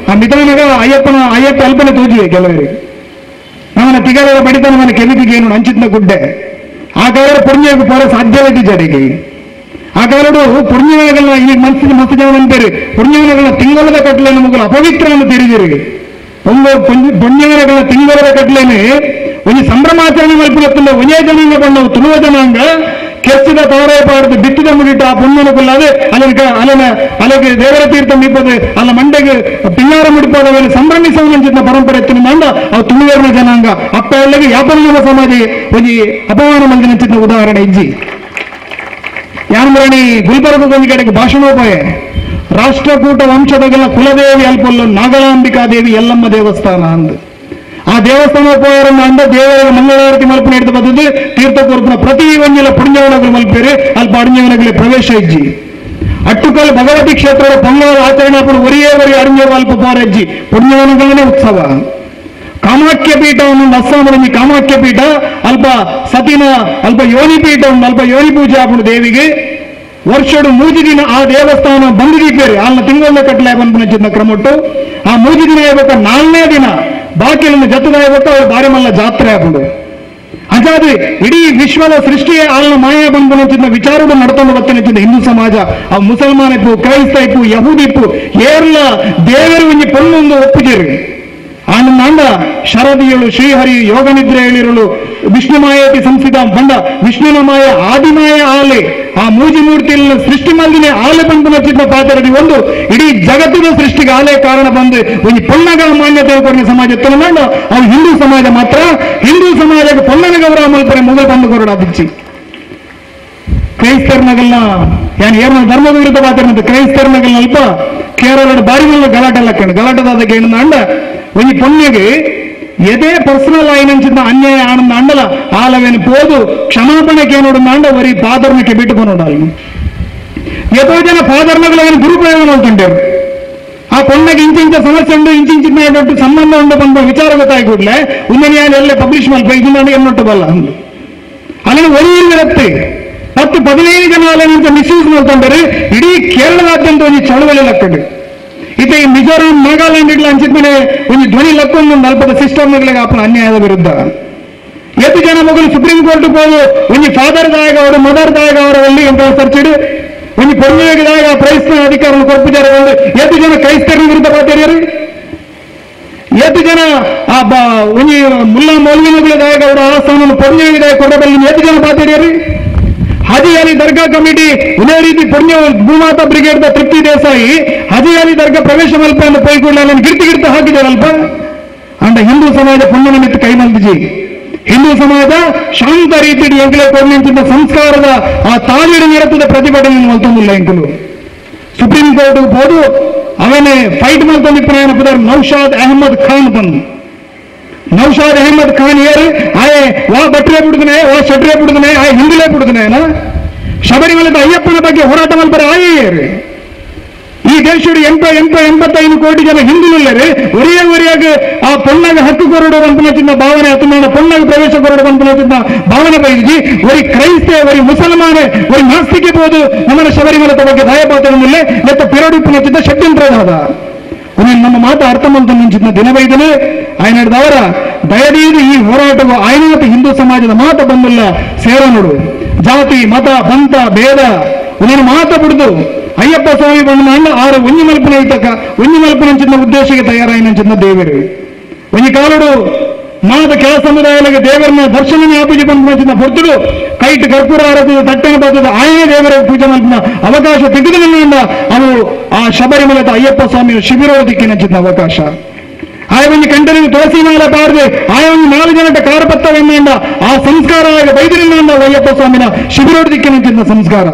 Speaker 1: ಆ ಮಿತಾನಗ ಅಯ್ಯಪ್ಪನ ಅಯ್ಯಪ್ಪ ಅಲ್ಪನೆ ತೋಜಿವೆ ಕೆಲವರಿಗೆ ಅವನ ತಿಗಲದ ಬಡಿತನ ಮನ ಕೆವಿತಿಗೆ ಏನು ಹಂಚಿದ್ನ ಗುಡ್ಡೆ ಆ ಕಾಲದ ಪುಣ್ಯಕ್ಕೆ ಪೋರ ಸಾಧ್ಯವಿದ್ದು ಜಡಿಗೆ ಆ ಕಾಲಡು ಪುಣ್ಯಗಳನ್ನ ಈ ಮನಸ್ಸಿನ ಮಸ್ತ್ ಜನ ಅಂತಾರೆ ಪುಣ್ಯಗಳನ್ನ ತಿಂಗಳದ ಕಟ್ಲೆ ನಮಗೆ ಅಪವಿತ್ರವನ್ನು ತಿರುಗಿರಿ ಒಂದು ಪುಣ್ಯಗಳನ್ನ ತಿಂಗಳದ ಕಟ್ಲೇನೆ ಒಂದು ಸಂಭ್ರಮಾಚರಣೆ ಮಲ್ಪುಲತ್ತಿಲ್ಲ ಒಂದೇ ಜನಾಂಗ ಬಂದವು ತುಳುವ ಜನಾಂಗ ಕೆಚ್ಚಿದ ತವರೇ ಪಾಡ್ದು ಬಿತ್ತಿದ ಮುಡಿಟ್ಟು ಆ ಪುಣ್ಯನ ಕೊಲ್ಲದೆ ಅಲ್ಲಿಗೆ ಅಲ್ಲಿನ ಅಲ್ಲಿಗೆ ದೇವರ ತೀರ್ಥ ಮೀಪದು ಅಲ್ಲ ಮಂಡೆಗೆ ಪಿನ್ನಾರ ಮುಡಿಪದ ಮೇಲೆ ಸಂಭ್ರಮಿಸುವಂಚಿನ ಪರಂಪರೆ ಎತ್ತಿನ ಮಂಡ ಅವು ತುಳುವೇರಿನ ಜನಾಂಗ ಅಪ್ಪ ಎಲ್ಲಿಗೆ ಯಾಪನ ಸಮಾಜ ಒಂದು ಅಪಮಾನ ಮಂದಿನ ಉದಾಹರಣೆ ಇಜ್ಜಿ ಯಾನ್ಮರಣಿ ಗುಲ್ಬರ್ಗದೊಂದು ಕಡೆಗೆ ಭಾಷಣೋಪಾಯ ರಾಷ್ಟ್ರಕೂಟ ವಂಶದಗೆಲ್ಲ ಕುಲದೇವಿ ಅಲ್ಪಲ್ಲ ನಾಗಲಾಂಬಿಕಾ ದೇವಿ ಎಲ್ಲಮ್ಮ ದೇವಸ್ಥಾನ ಅಂದು ಆ ದೇವಸ್ಥಾನ ಉಪಹಾರವನ್ನು ಅಂದ ದೇವರ ಮಂಗಳಾರತಿ ಮಲ್ಪನೆ ಹಿಡಿದ ಬಂದದ್ದು ತೀರ್ಥ ಕೊರತನ ಪ್ರತಿ ಒಂದಿಲ್ಲ ಪುಣ್ಯವನಗಳು ಮಲ್ಪೇರಿ ಅಲ್ಲಿ ಪುಣ್ಯವನಗಳಿಗೆ ಪ್ರವೇಶ ಇಜ್ಜಿ. ಅಟ್ಟುಕಲ್ ಭಗವತಿ ಕ್ಷೇತ್ರದ ಪೊಂಗಲ ಆಚರಣೆ ಪಡ ಒರಿಯೇ ಒರಿ ಅರಣ್ಯ ವಾಲ್ಪ ಪಾರಜ್ಜಿ ಪುಣ್ಯವನಗಳನ್ನೇ ಉತ್ಸವ. ಕಾಮಾಖ್ಯ ಪೀಠ ಒಂದೊಂದು ಕಾಮಾಖ್ಯ ಪೀಠ, ಅಲ್ಪ ಸತಿನ, ಅಲ್ಪ ಯೋನಿ ಪೀಠ ಒಂದು ಅಲ್ಪ ಯೋನಿ ಪೂಜೆ ಆಪಡು ದೇವಿಗೆ. ವರ್ಷಡು ಮೂಜಿ ದಿನ ಆ ದೇವಸ್ಥಾನ ಬಂದಿದ್ದೀರಿ ಅಲ್ಲಿ ತಿಂಗಳ ಕಟ್ಟಲೆ ಚಿನ್ನ ಕ್ರಮಟ್ಟು ಆ ಮೂಜಿ ದಿನ ಇರ್ಬೇಕು ನಾಲ್ನೇ ದಿನ. ಬಾಕಿಲಿಂದ ಜತದ ಇರ್ಬೇಕು ಅವ್ರು ಬಾರಿ ಮಲ್ಲ ಜಾತ್ರೆ ಆಗ್ಬೋದು ಹಾಗಾದ್ರೆ ಇಡೀ ವಿಶ್ವದ ಸೃಷ್ಟಿಯೇ ಆಲ್ನ ಮಾಯ ಬಂಧನ ವಿಚಾರವನ್ನು ನಡ್ಕೊಂಡು ಬರ್ತಾನೆ ಹಿಂದೂ ಸಮಾಜ, ಆ ಮುಸಲ್ಮಾನ ಇಪ್ಪು ಕ್ರೈಸ್ತ ಇಪ್ಪು ಯಹೂದಿ ಇಪ್ಪು ಏರ್ಲ ದೇವರು ಒಂಜಿ ಪೊನ್ನೊಂದು ಒಪ್ಪಿಗೆರು ಆನಂದ, ಶರದಿಯಳು, ಶ್ರೀಹರಿ ಯೋಗ ನಿದ್ರೆ ಹೇಳಿರಲು ವಿಷ್ಣು ಮಾಯತಿ ಸಂಸ್ಥಿತ ಬಂಡ ವಿಷ್ಣುನ ಮಾಯ ಆದಿಮಾಯ ಆಲೆ. ಆ ಮೂಜಿ ಮೂರ್ತಿಯಲ್ಲಿ ಸೃಷ್ಟಿ ಮಂದಿನೇ ಆಲೆ ಬಂದು ನಚ್ಚಿದ್ದ ಪಾತ್ರದಿ ಒಂದು. ಇಡೀ ಜಗತ್ತಿನ ಸೃಷ್ಟಿಗೆ ಆಲೆ ಕಾರಣ ಬಂದು. ಒಂದು ಪೊನ್ನಗ ಮಾನ್ಯತೆ ಕೊಡಿನ ಸಮಾಜ ತಗೊಂಡು ಅವು ಹಿಂದೂ ಸಮಾಜ ಮಾತ್ರ. ಹಿಂದೂ ಸಮಾಜಕ್ಕೆ ಪೊನ್ನನ ಗೌರವ ಮಲ್ಪನೆ ಮೊದಲು ಬಂದು ಕೊರಡ ಬಿಚ್ಚಿ ಕ್ರೈಸ್ತರ್ನಗಲ್ಲ ಯಾನ್ ಏನ ಧರ್ಮ ವಿರುದ್ಧ ಮಾತಾಡಿದ ಕ್ರೈಸ್ತರ್ನಗೆಲ್ಲ ಅಲ್ಪ ಕೇರಳದ ಬಾರಿ ಗಲಾಟೆ ಲಕ್ಕಣ ಗಲಾಟದಾದ ಕೇಳಿದ ಅಂಡ ಒಂದು ಪೊನ್ನೆಗೆ ಎದೇ ಪರ್ಸನಲ್ ಆಯ್ನಂಚಿದ್ದ ಅನ್ಯಾಯ ಆನಂದ ಅಂಡಲ ಆಲವೇನು ಪೋದು ಕ್ಷಮಾಪಣೆಗೆ ನೋಡು ಅಂಡ ವರಿ ಪಾದರ್ನಕ್ಕೆ ಬಿಟ್ಟು ಬಂದೋಡಲ್ಲ ಎಷ್ಟೋ ಜನ ಪಾದರ್ನಗಳನ್ನು ದುರುಪಯೋಗ ಮಾಡ್ಕೊಂಡೇರು ಆ ಪೊಣ್ಣಗೆ ಇಂಚಿಂಚ ಸಮಸ್ಯೆ ಉಂಟು ಇಂಚಿಂಚಿನ ದೊಡ್ಡ ಸಂಬಂಧ ಉಂಟು ಬಂದ ವಿಚಾರ ಗೊತ್ತಾಗಿ ಕೂಡಲೇ ಉಂದಿನ ಎಲ್ಲ ಪಬ್ಲಿಷ್ ಮಲ್ಪ ಇದನ್ನ ಎನ್ನೊಟ್ಟು ಬಲ್ಲ ಅಂದು ಅಲ್ಲಿನ ಒರಿಯಿರುತ್ತೆ ಹತ್ತು ಪದಿನೈದು ಜನ ಅಲ್ಲಿಂದ ಮಿಸ್ಯೂಸ್ ಮಾಡ್ಕೊಂಡರೆ ಇಡೀ ಕೇರಳದಾದ್ಯಂತ ಒಂದು ಚಳವಳಿ ಲಕ್ಕಡು ಇತ ಈ ಮಿಜೋರಾಂ ನಾಗಾಲ್ಯಾಂಡ್ ಇಡ್ಲ ಅಂಚಿದ್ಮೇಲೆ ಒಂದು ಧ್ವನಿ ಲಕ್ಕೊಂದು ಒಂದು ಅಲ್ಪದ ಸಿಸ್ಟಮ್ಗಳಿಗೆ ಆಪನ ಅನ್ಯಾಯದ ವಿರುದ್ಧ ಎತ್ತು ಜನ ಮಗಳು ಸುಪ್ರೀಂ ಕೋರ್ಟ್ ಹೋದು ಒಂದು ಫಾದರ್ ದಾಯಗ ಅವರು ಮದರ್ ದಾಯಗ ಅವರ ಒಳ್ಳಿ ಅಂತ ಸರ್ಚಿಡು ಒಂದು ಪೊಣ್ಣೆಗಿದಾಗ ಕ್ರೈಸ್ತ ಅಧಿಕಾರ ಕೊಟ್ಟಿದ್ದಾರೆ ಒಂದು ಎತ್ತು ಜನ ಕ್ರೈಸ್ತರ ವಿರುದ್ಧ ಮಾತಾಡ್ಯಾರು ಎತ್ತು ಜನ ಆ ಬ ಒಂಜಿ ಮುಲ್ಲಾ ಮೌಲ್ವಿನಗಳಾಗ ಅವರ ಆಸ್ಥಾನ ಪೊಣ್ಣೆಗಿದೆ ಕೊಡಬಲ್ಲಿ ಎತ್ತು ಜನ ಮಾತಾಡ್ಯಾರು ಹಜಿ ಅಲಿ ದರ್ಗಾ ಕಮಿಟಿ ಇದೇ ರೀತಿ ಪುಣ್ಯ ಭೂಮಾತಾ ಬ್ರಿಗೇಡ್ ದ ತೃಪ್ತಿ ದೇಸಾಯಿ ಹಜಿ ಅಲಿ ದರ್ಗಾ ಪ್ರವೇಶ ಮಲ್ಪ ಎಂದು ಪೈಕೊಳ್ಳ ಗಿರ್ತಿ ಗಿರ್ತ ಹಾಕಿದಾರಲ್ಪ ಅಂಡ ಹಿಂದೂ ಸಮಾಜ ಪುಣ್ಯ ನಿಮಿತ್ತ ಕೈ ಮಲ್ದಿಜಿ ಹಿಂದೂ ಸಮಾಜ ಶಾಂತ ರೀತಿ ಎಂಕಲೆ ಕೊಡ್ಲಿಂಚಿದ್ದ ಸಂಸ್ಕಾರದ ಆ ತಾಳಿಡ ನಿರತದ ಪ್ರತಿಭಟನೆ ಮಲ್ತೊಂದಿಲ್ಲ ಎಂಕಲು ಸುಪ್ರೀಂ ಕೋರ್ಟ್ ಹೋದು ಅವನೇ ಫೈಟ್ ಮಾಡ್ಕೊಂಡು ಪ್ರಯಾಣ ಪದಾರ್ ನೌಶಾದ್ ಅಹಮದ್ ಖಾನ್ ಬಂದು ನೌಶಾದ್ ಅಹಮದ್ ಖಾನ್ ಏರು ಆಯೆ ವಾ ಬಟ್ರೆ ಬಿಡುದನೆ ವಾ ಶಟ್ರೆ ಬಿಡುದನೆ ಆಯ್ ಹಿಂದಿಲೇ ಬಿಡುದನೆ ಶಬರಿಮಲದ ಅಯ್ಯಪ್ಪನ ಬಗ್ಗೆ ಹೋರಾಟ ಆಯೇ ಈ ದೇಶದ ಎಂಟ ಎಂಟ, ಎಂಬತ್ತೈದು ಕೋಟಿ ಜನ ಹಿಂದಿನಲ್ಲರೆ ಒರಿಯ ಒರಿಯಾಗ ಆ ಪೊಣ್ಣಾಗ ಹಕ್ಕು ಕೊರಡು ಬಂಪನಚಿನ ಭಾವನೆ ಅಥವಾ ಪೊಣ್ಣಾಗ ಪ್ರವೇಶ ಕೊರಡು ಬಂಪನಚಿನ ಭಾವನೆ ಬೈದಿ ಒರಿ ಕ್ರೈಸ್ತ, ಒರಿ ಮುಸಲ್ಮಾನೆ, ಒರಿ ನಾಸ್ತಿಕೆ ಬೋದು ನಮ್ಮನ ಶಬರಿಮಲದ ಬಗ್ಗೆ ಮುಲ್ಲೆ ಮತ್ತು ಪಿರಡುಪಿನಚಿದ್ದ ಷಡ್ಯಂತ್ರದಾದ ಉನಿನ್ ನಮ್ಮ ಮಾತು ಅರ್ಥ ದಿನ ಬೈದನೆ ದಿನವೈದನೆ ಆಯ್ನದವರ ದಯದೀದು ಈ ಹೋರಾಟವು ಆಯ್ನಾತ ಹಿಂದೂ ಸಮಾಜದ ಮಾತು ಬಂದಿಲ್ಲ ಸೇರ ನೋಡು ಜಾತಿ ಮತ ಪಂಥ ಭೇದ ಉನಿನ ಮಾತ ಬಿಡುದು ಅಯ್ಯಪ್ಪ ಸ್ವಾಮಿ ಬಂದ ಅಣ್ಣ ಆರು ಒಂಜಿ ಮಲ್ಪನ ಇತ್ತಕ ಒಂಜಿ ಮಲ್ಪನ ಚಿನ್ನ ಉದ್ದೇಶಕ್ಕೆ ತಯಾರಾಯಿನ ಚಿನ್ನ ದೇವರು ಒಂಜಿ ಕಾಲಡು ಮಾದ ಕೆಲ ಸಮುದಾಯಗಳಿಗೆ ದೇವರನ್ನ ದರ್ಶನ ಆಪೂಜೆ ಬಂದ ಚಿನ್ನ ಹೊರತುಡು ಕೈಟ್ ಕರ್ಪೂರ ಆರತದ ತಟ್ಟನ ಬರ್ತದ ಆಯೇ ದೇವರ ಪೂಜೆ ಮಲ್ಪನ ಅವಕಾಶ ತೆಗೆದುಕೊಂಡ ಅವು ಆ ಶಬರಿಮಲದ ಅಯ್ಯಪ್ಪ ಸ್ವಾಮಿಯ ಶಿಬಿರ ದಿಕ್ಕಿನ ಚಿನ್ನ ಅವಕಾಶ ಆಯ ಒಂದು ಕಂಟನಿಗೆ ತುಳಸಿ ಮಾಲ ಪಾರ್ದೆ ಆಯ ಒಂದು ನಾಲ್ಕು ಜನಟ ಕಾರಪತ್ತವೆನ್ನಿಂದ ಆ ಸಂಸ್ಕಾರ ಆಗ ಬೈದಿರಿಂದ ಅಯ್ಯಪ್ಪ ಸ್ವಾಮಿನ ಶಿಬಿರೋಡ್ ದಿಕ್ಕಿನ ಚಿನ್ನ ಸಂಸ್ಕಾರ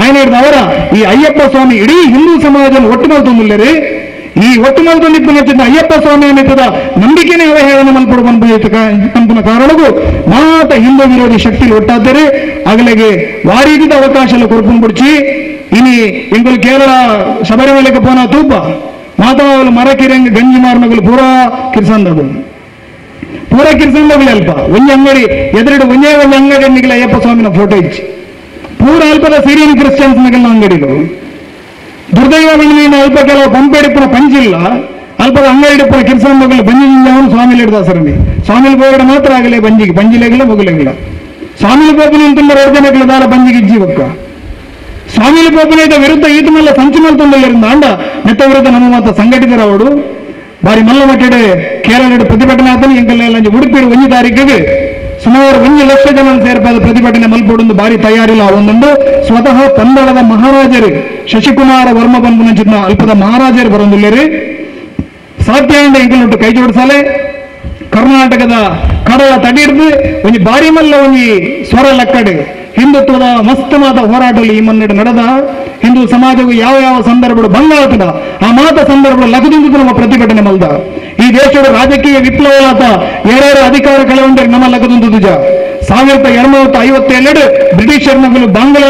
Speaker 1: ఆయన ಹಿಡಿದು ಅವರ ಈ ಅಯ್ಯಪ್ಪ ಸ್ವಾಮಿ ಇಡೀ ಹಿಂದೂ ಸಮಾಜವನ್ನು ಒಟ್ಟು ಮಲ್ತೊಂದಿಲ್ಲರಿ ಈ ಒಟ್ಟು ಮಲ್ತೊಂದಿದ್ದು ನಚ್ಚಿದ ಅಯ್ಯಪ್ಪ ಸ್ವಾಮಿ ಅನ್ನಿದ್ದದ ನಂಬಿಕೆನೇ ಅವಹೇಳನ ಮಲ್ಪಡು ಬಂದ ಕಂಪನ ಕಾರಣಗೂ ಮಾತ ಹಿಂದೂ ವಿರೋಧಿ ಶಕ್ತಿ ಒಟ್ಟಾದರೆ ಆಗಲಿಗೆ ವಾರೀದಿದ ಅವಕಾಶ ಎಲ್ಲ ಕೊರ್ಕೊಂಡು ಬಿಡ್ಚಿ ಇನಿ ಎಂಗಳು ಕೇರಳ ಶಬರಿಮಲೆಗೆ ಪೋನ ತೂಪ ಮಾತಾವಲು ಮರ ಕಿರಂಗ ಗಂಜಿ ಮಾರ್ನಗಳು ಪೂರಾ ಕಿರ್ಸಂದದು ಪೂರ ಕಿರ್ಸಂದಗಳು ಅಲ್ಪ. ಒಂಜಿ ಅಂಗಡಿ, ಎದುರುಡು ಒಂದೇ ಒಂದು ಅಂಗಡಿ ಅಯ್ಯಪ್ಪ ಸ್ವಾಮಿನ ಫೋಟೋ ಇಚ್ಚಿ ಪೂರ ಅಲ್ಪದ ಸಿರಿಯನ್ ಕ್ರಿಶ್ಚಿಯನ್ಸ್ ನಗಲ ಅಂಗಡಿಗಳು. ದುರ್ದೈವ ಬೆಣ್ಣಿನ ಅಲ್ಪ ಕೆಲವು ಪಂಪೆಡಿಪ್ಪನ ಪಂಚಿಲ್ಲ. ಅಲ್ಪದ ಅಂಗಡಿಪ್ಪನ ಕಿರ್ಸನ್ ಮಗಲು ಬಂಜಿಂಜವನು ಸ್ವಾಮಿಲಿ ಹಿಡ್ದ ಸರಣಿ ಸ್ವಾಮಿಲಿ ಹೋಗಡೆ ಮಾತ್ರ ಆಗಲೇ ಬಂಜಿಗೆ. ಬಂಜಿಲೆಗಿಲ್ಲ ಮೊಗಲೆಗಿಲ್ಲ ಸ್ವಾಮಿಲಿ ಗೋಪನ ತುಂಬ ಎರಡು ಜನಗಳ ದಾರ ಬಂಜಿಗೆ ಇಜ್ಜಿ ಒಕ್ಕ ವಿರುದ್ಧ ಈತ ಮಲ್ಲ ಸಂಚು ಮಲ್ತೊಂದಲ್ಲಿರಿಂದ ಅಂಡ ನೆತ್ತ ವಿರುದ್ಧ ನಮ್ಮ ಮಾತ ಸಂಘಟಿತರ ಅವರು ಬಾರಿ ಮಲ್ಲ ಮಟ್ಟಡೆ ಕೇರಳ ಪ್ರತಿಭಟನೆ ಆತನು ಉಡುಪಿಡು ಉಡುಪಿ ಒಂಜಿ ತಾರೀಕಿಗೆ ಸುಮಾರು ಒಂದು ಲಕ್ಷ ಜನ ಸೇರ್ಪಾದ ಪ್ರತಿಭಟನೆ ಮಲ್ಪೊಡೊಂದು ಬಾರಿ ತಯಾರಿಲ್ಲ ಒಂದೊಂದು. ಸ್ವತಃ ಪಂದಳದ ಮಹಾರಾಜರು, ಶಶಿಕುಮಾರ ವರ್ಮ ಬಂದು ಚಿನ್ನ ಅಲ್ಪದ ಮಹಾರಾಜರು ಬರೊಂದಿಲ್ಲರಿ. ಸಾಧ್ಯ ಅಂಡ ಎಂಕಲೊಟ್ಟು ಕೈ ಜೋಡಿಸಲೆ. ಕರ್ನಾಟಕದ ಕಡಲ ತಡಿಡ್ದು ಒಂದು ಬಾರಿ ಮಲ್ಲ ಒಂದು ಸ್ವರ ಲಕ್ಕಡೆ. ಹಿಂದುತ್ವದ ಮಸ್ತಮಾದ ಹೋರಾಟದಲ್ಲಿ ಈ ಮುನ್ನಡೆ ನಡೆದ ಹಿಂದೂ ಸಮಾಜವು ಯಾವ ಯಾವ ಸಂದರ್ಭಗಳು ಭಂಗ ಆಗ್ತದ ಆ ಮಾತ ಸಂದರ್ಭಗಳು ಲಗದಿಂದು ನಮ್ಮ ಪ್ರತಿಭಟನೆ ಮಲ್ದ. ಈ ದೇಶದ ರಾಜಕೀಯ ವಿಪ್ಲವವಾದ ಎರಡು ಅಧಿಕಾರ ಕಳೆಗೊಂಡರೆ ನಮ್ಮ ಲಗದೊಂದು ದುಜ ಸಾವಿರದ ಎರಡ್ನೂರ ಐವತ್ತೆರಡು ಬ್ರಿಟಿಷರ್ ನಗಲು ಬಾಂಗ್ಲಾ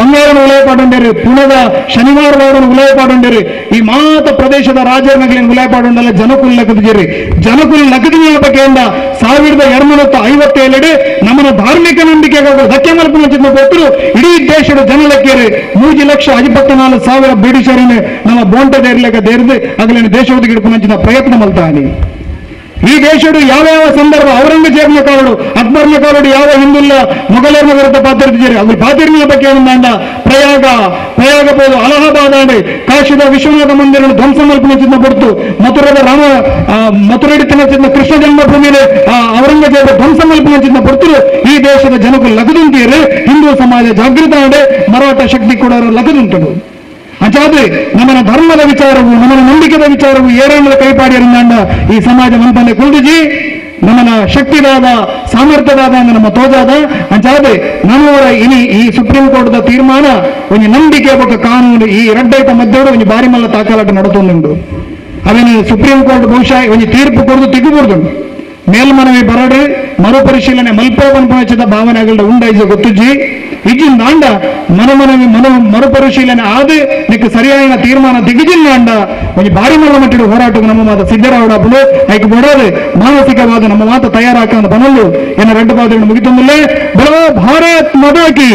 Speaker 1: ಬಂಗಾಳನ ಉಲಯಪಾಡುಂಡೇರಿ ಪುಣದ ಶನಿವಾರದವರನ್ನು ಉಲಯಪಾಡುಂಡೇರಿ ಈ ಮಾತ ಪ್ರದೇಶದ ರಾಜರ ನಗಲಿನ ಉಲಯಪಾಡುಂಡಲ್ಲ ಜನಕುಲ್ ಲಗದಿರಿ ಜನಕುಲ್ ಲಗದಿ ಬಗ್ಗೆಯಿಂದ ಸಾವಿರದ ಎರಡ್ನೂರ ಐವತ್ತೇಳೆರಡು ನಮ್ಮನ ಧಾರ್ಮಿಕ ನಂಬಿಕೆಗಳು ಧಕ್ಕೆ ಮಲ್ಪನ ಚಿನ್ನ ಕೊಟ್ಟರು. ಇಡೀ ದೇಶದ ಜನಲಕ್ಕೇರಿ ಮೂಜಿ ಲಕ್ಷ ನಾಲ್ಕು ಸಾವಿರ ಬ್ರಿಟಿಷರನ್ನು ನಮ್ಮ ಬೋಂಟದ ಇರ್ಲಿಕ್ಕೆ ದೇರ್ದು. ಅಗಲಿನ ದೇಶದ ಗಿಡಪನ ಪ್ರಯತ್ನ ಮಲ್ತಾನೆ. ಈ ದೇಶಡು ಯಾವ ಯಾವ ಸಂದರ್ಭ ಔರಂಗಜೇಬ್ನ ಕಾಲಡು ಅಕ್ಬರ್ನ ಕಾಲಡು ಯಾವ ಹಿಂದುಲ್ಲ ಮೊಘಲರ್ನ ವಿರುದ್ಧ ಪಾತಿರ್ತಿದ್ದೀರಿ ಅಲ್ಲಿ ಪಾತಿರ್ನಿಯ ಬಗ್ಗೆ ಏನಂದ ಪ್ರಯಾಗ ಪ್ರಯಾಗ ಬೋದು ಅಲಹಾಬಾದ್ ಆಡಿ ಕಾಶಿದ ವಿಶ್ವನಾಥ ಮಂದಿರ ಧ್ವಂಸ ಮಲ್ಪನ ಚಿನ್ನ ಕೊಡ್ತು. ಮಥುರದ ರಾಮ ಮಥುರಡಿ ತನ್ನ ಚಿನ್ನ ಕೃಷ್ಣ ಜನ್ಮಭೂಮಿಯಲ್ಲಿ ಆ, ಔರಂಗಜೇಬ ಧ್ವಂಸ ಮಲ್ಪನ ಚಿನ್ನ ಕೊಡ್ತಿರು. ಈ ದೇಶದ ಜನಕ್ಕೆ ಲಗದುಂತೀರಿ ಹಿಂದೂ ಸಮಾಜ ಜಾಗೃತ ಆಡೆ ಮರಾಠ ಶಕ್ತಿ ಕೂಡ ಲಗದುಂಟು. ಅಚಾದ್ರೆ ನಮ್ಮ ಧರ್ಮದ ವಿಚಾರವು ನಮ್ಮ ನಂಬಿಕೆದ ವಿಚಾರವು ಏರಣ್ಣದ ಕೈಪಾಡಿಯರಿಂದ ಈ ಸಮಾಜ ಮಂಪನೆ ಕುಳಿದುಜಿ ನಮ್ಮನ ಶಕ್ತಿದಾದ, ಸಾಮರ್ಥ್ಯದಾದ ನಮ್ಮ ತೋಜಾದ. ಅಂಚಾದ್ರೆ ನಮ್ಮವರ ಇನಿ ಈ ಸುಪ್ರೀಂ ಕೋರ್ಟ್ದ ತೀರ್ಮಾನ ಒಂದು ನಂಬಿಕೆ ಬಗ್ಗೆ ಕಾನೂನು ಈ ರಡ್ಡೈತ ಮಧ್ಯೆ ಒಂದು ಬಾರಿ ಮಲ್ಲ ತಾಕಲಾಟ ನಡತೊಂದುಂಡು ಅವನಿ ಸುಪ್ರೀಂ ಕೋರ್ಟ್ ಬಹುಶಃ ಒಂದು ತೀರ್ಪು ಕೊಡದು ತೆಗಿಬಾರ್ದು ಮೇಲ್ಮನವಿ ಬರಡು ಮರುಪರಿಶೀಲನೆ ಮಲ್ಪೋಪನ್ ಪಂಚದ ಭಾವನೆಗಳ ಉಂಡೈಜ ಗೊತ್ತಿಜ್ಜಿ. ಇಜ್ಜಿ ನಾಂಡ, ಮನಮನವಿ ಮನ ಮರುಪರಿಶೀಲನೆ ಆದ ನಿಕ್ಕ ಸರಿಯಾದ ತೀರ್ಮಾನ ದಿಗಿಜಿಲ್ಲ ನಾಂಡ. ಒಂದು ಭಾರಿ ಮಲ್ಲ ಮಟ್ಟಿಡು ಹೋರಾಟಕ್ಕೆ ನಮ್ಮ ಮಾತ ಸಿದ್ದರಾಮಯ್ಯ ಐಕೆ ಬಿಡೋದು, ಮಾನಸಿಕವಾದ ನಮ್ಮ ಮಾತ ತಯಾರಾಕ ಬನಲ್ಲು ಎನ್ನ ರೆಡ್ಡು ಪಾದಗಳು ಮುಗಿತಂದಲ್ಲೇ. ಬರೋ ಭಾರತ್ ಮದಕಿ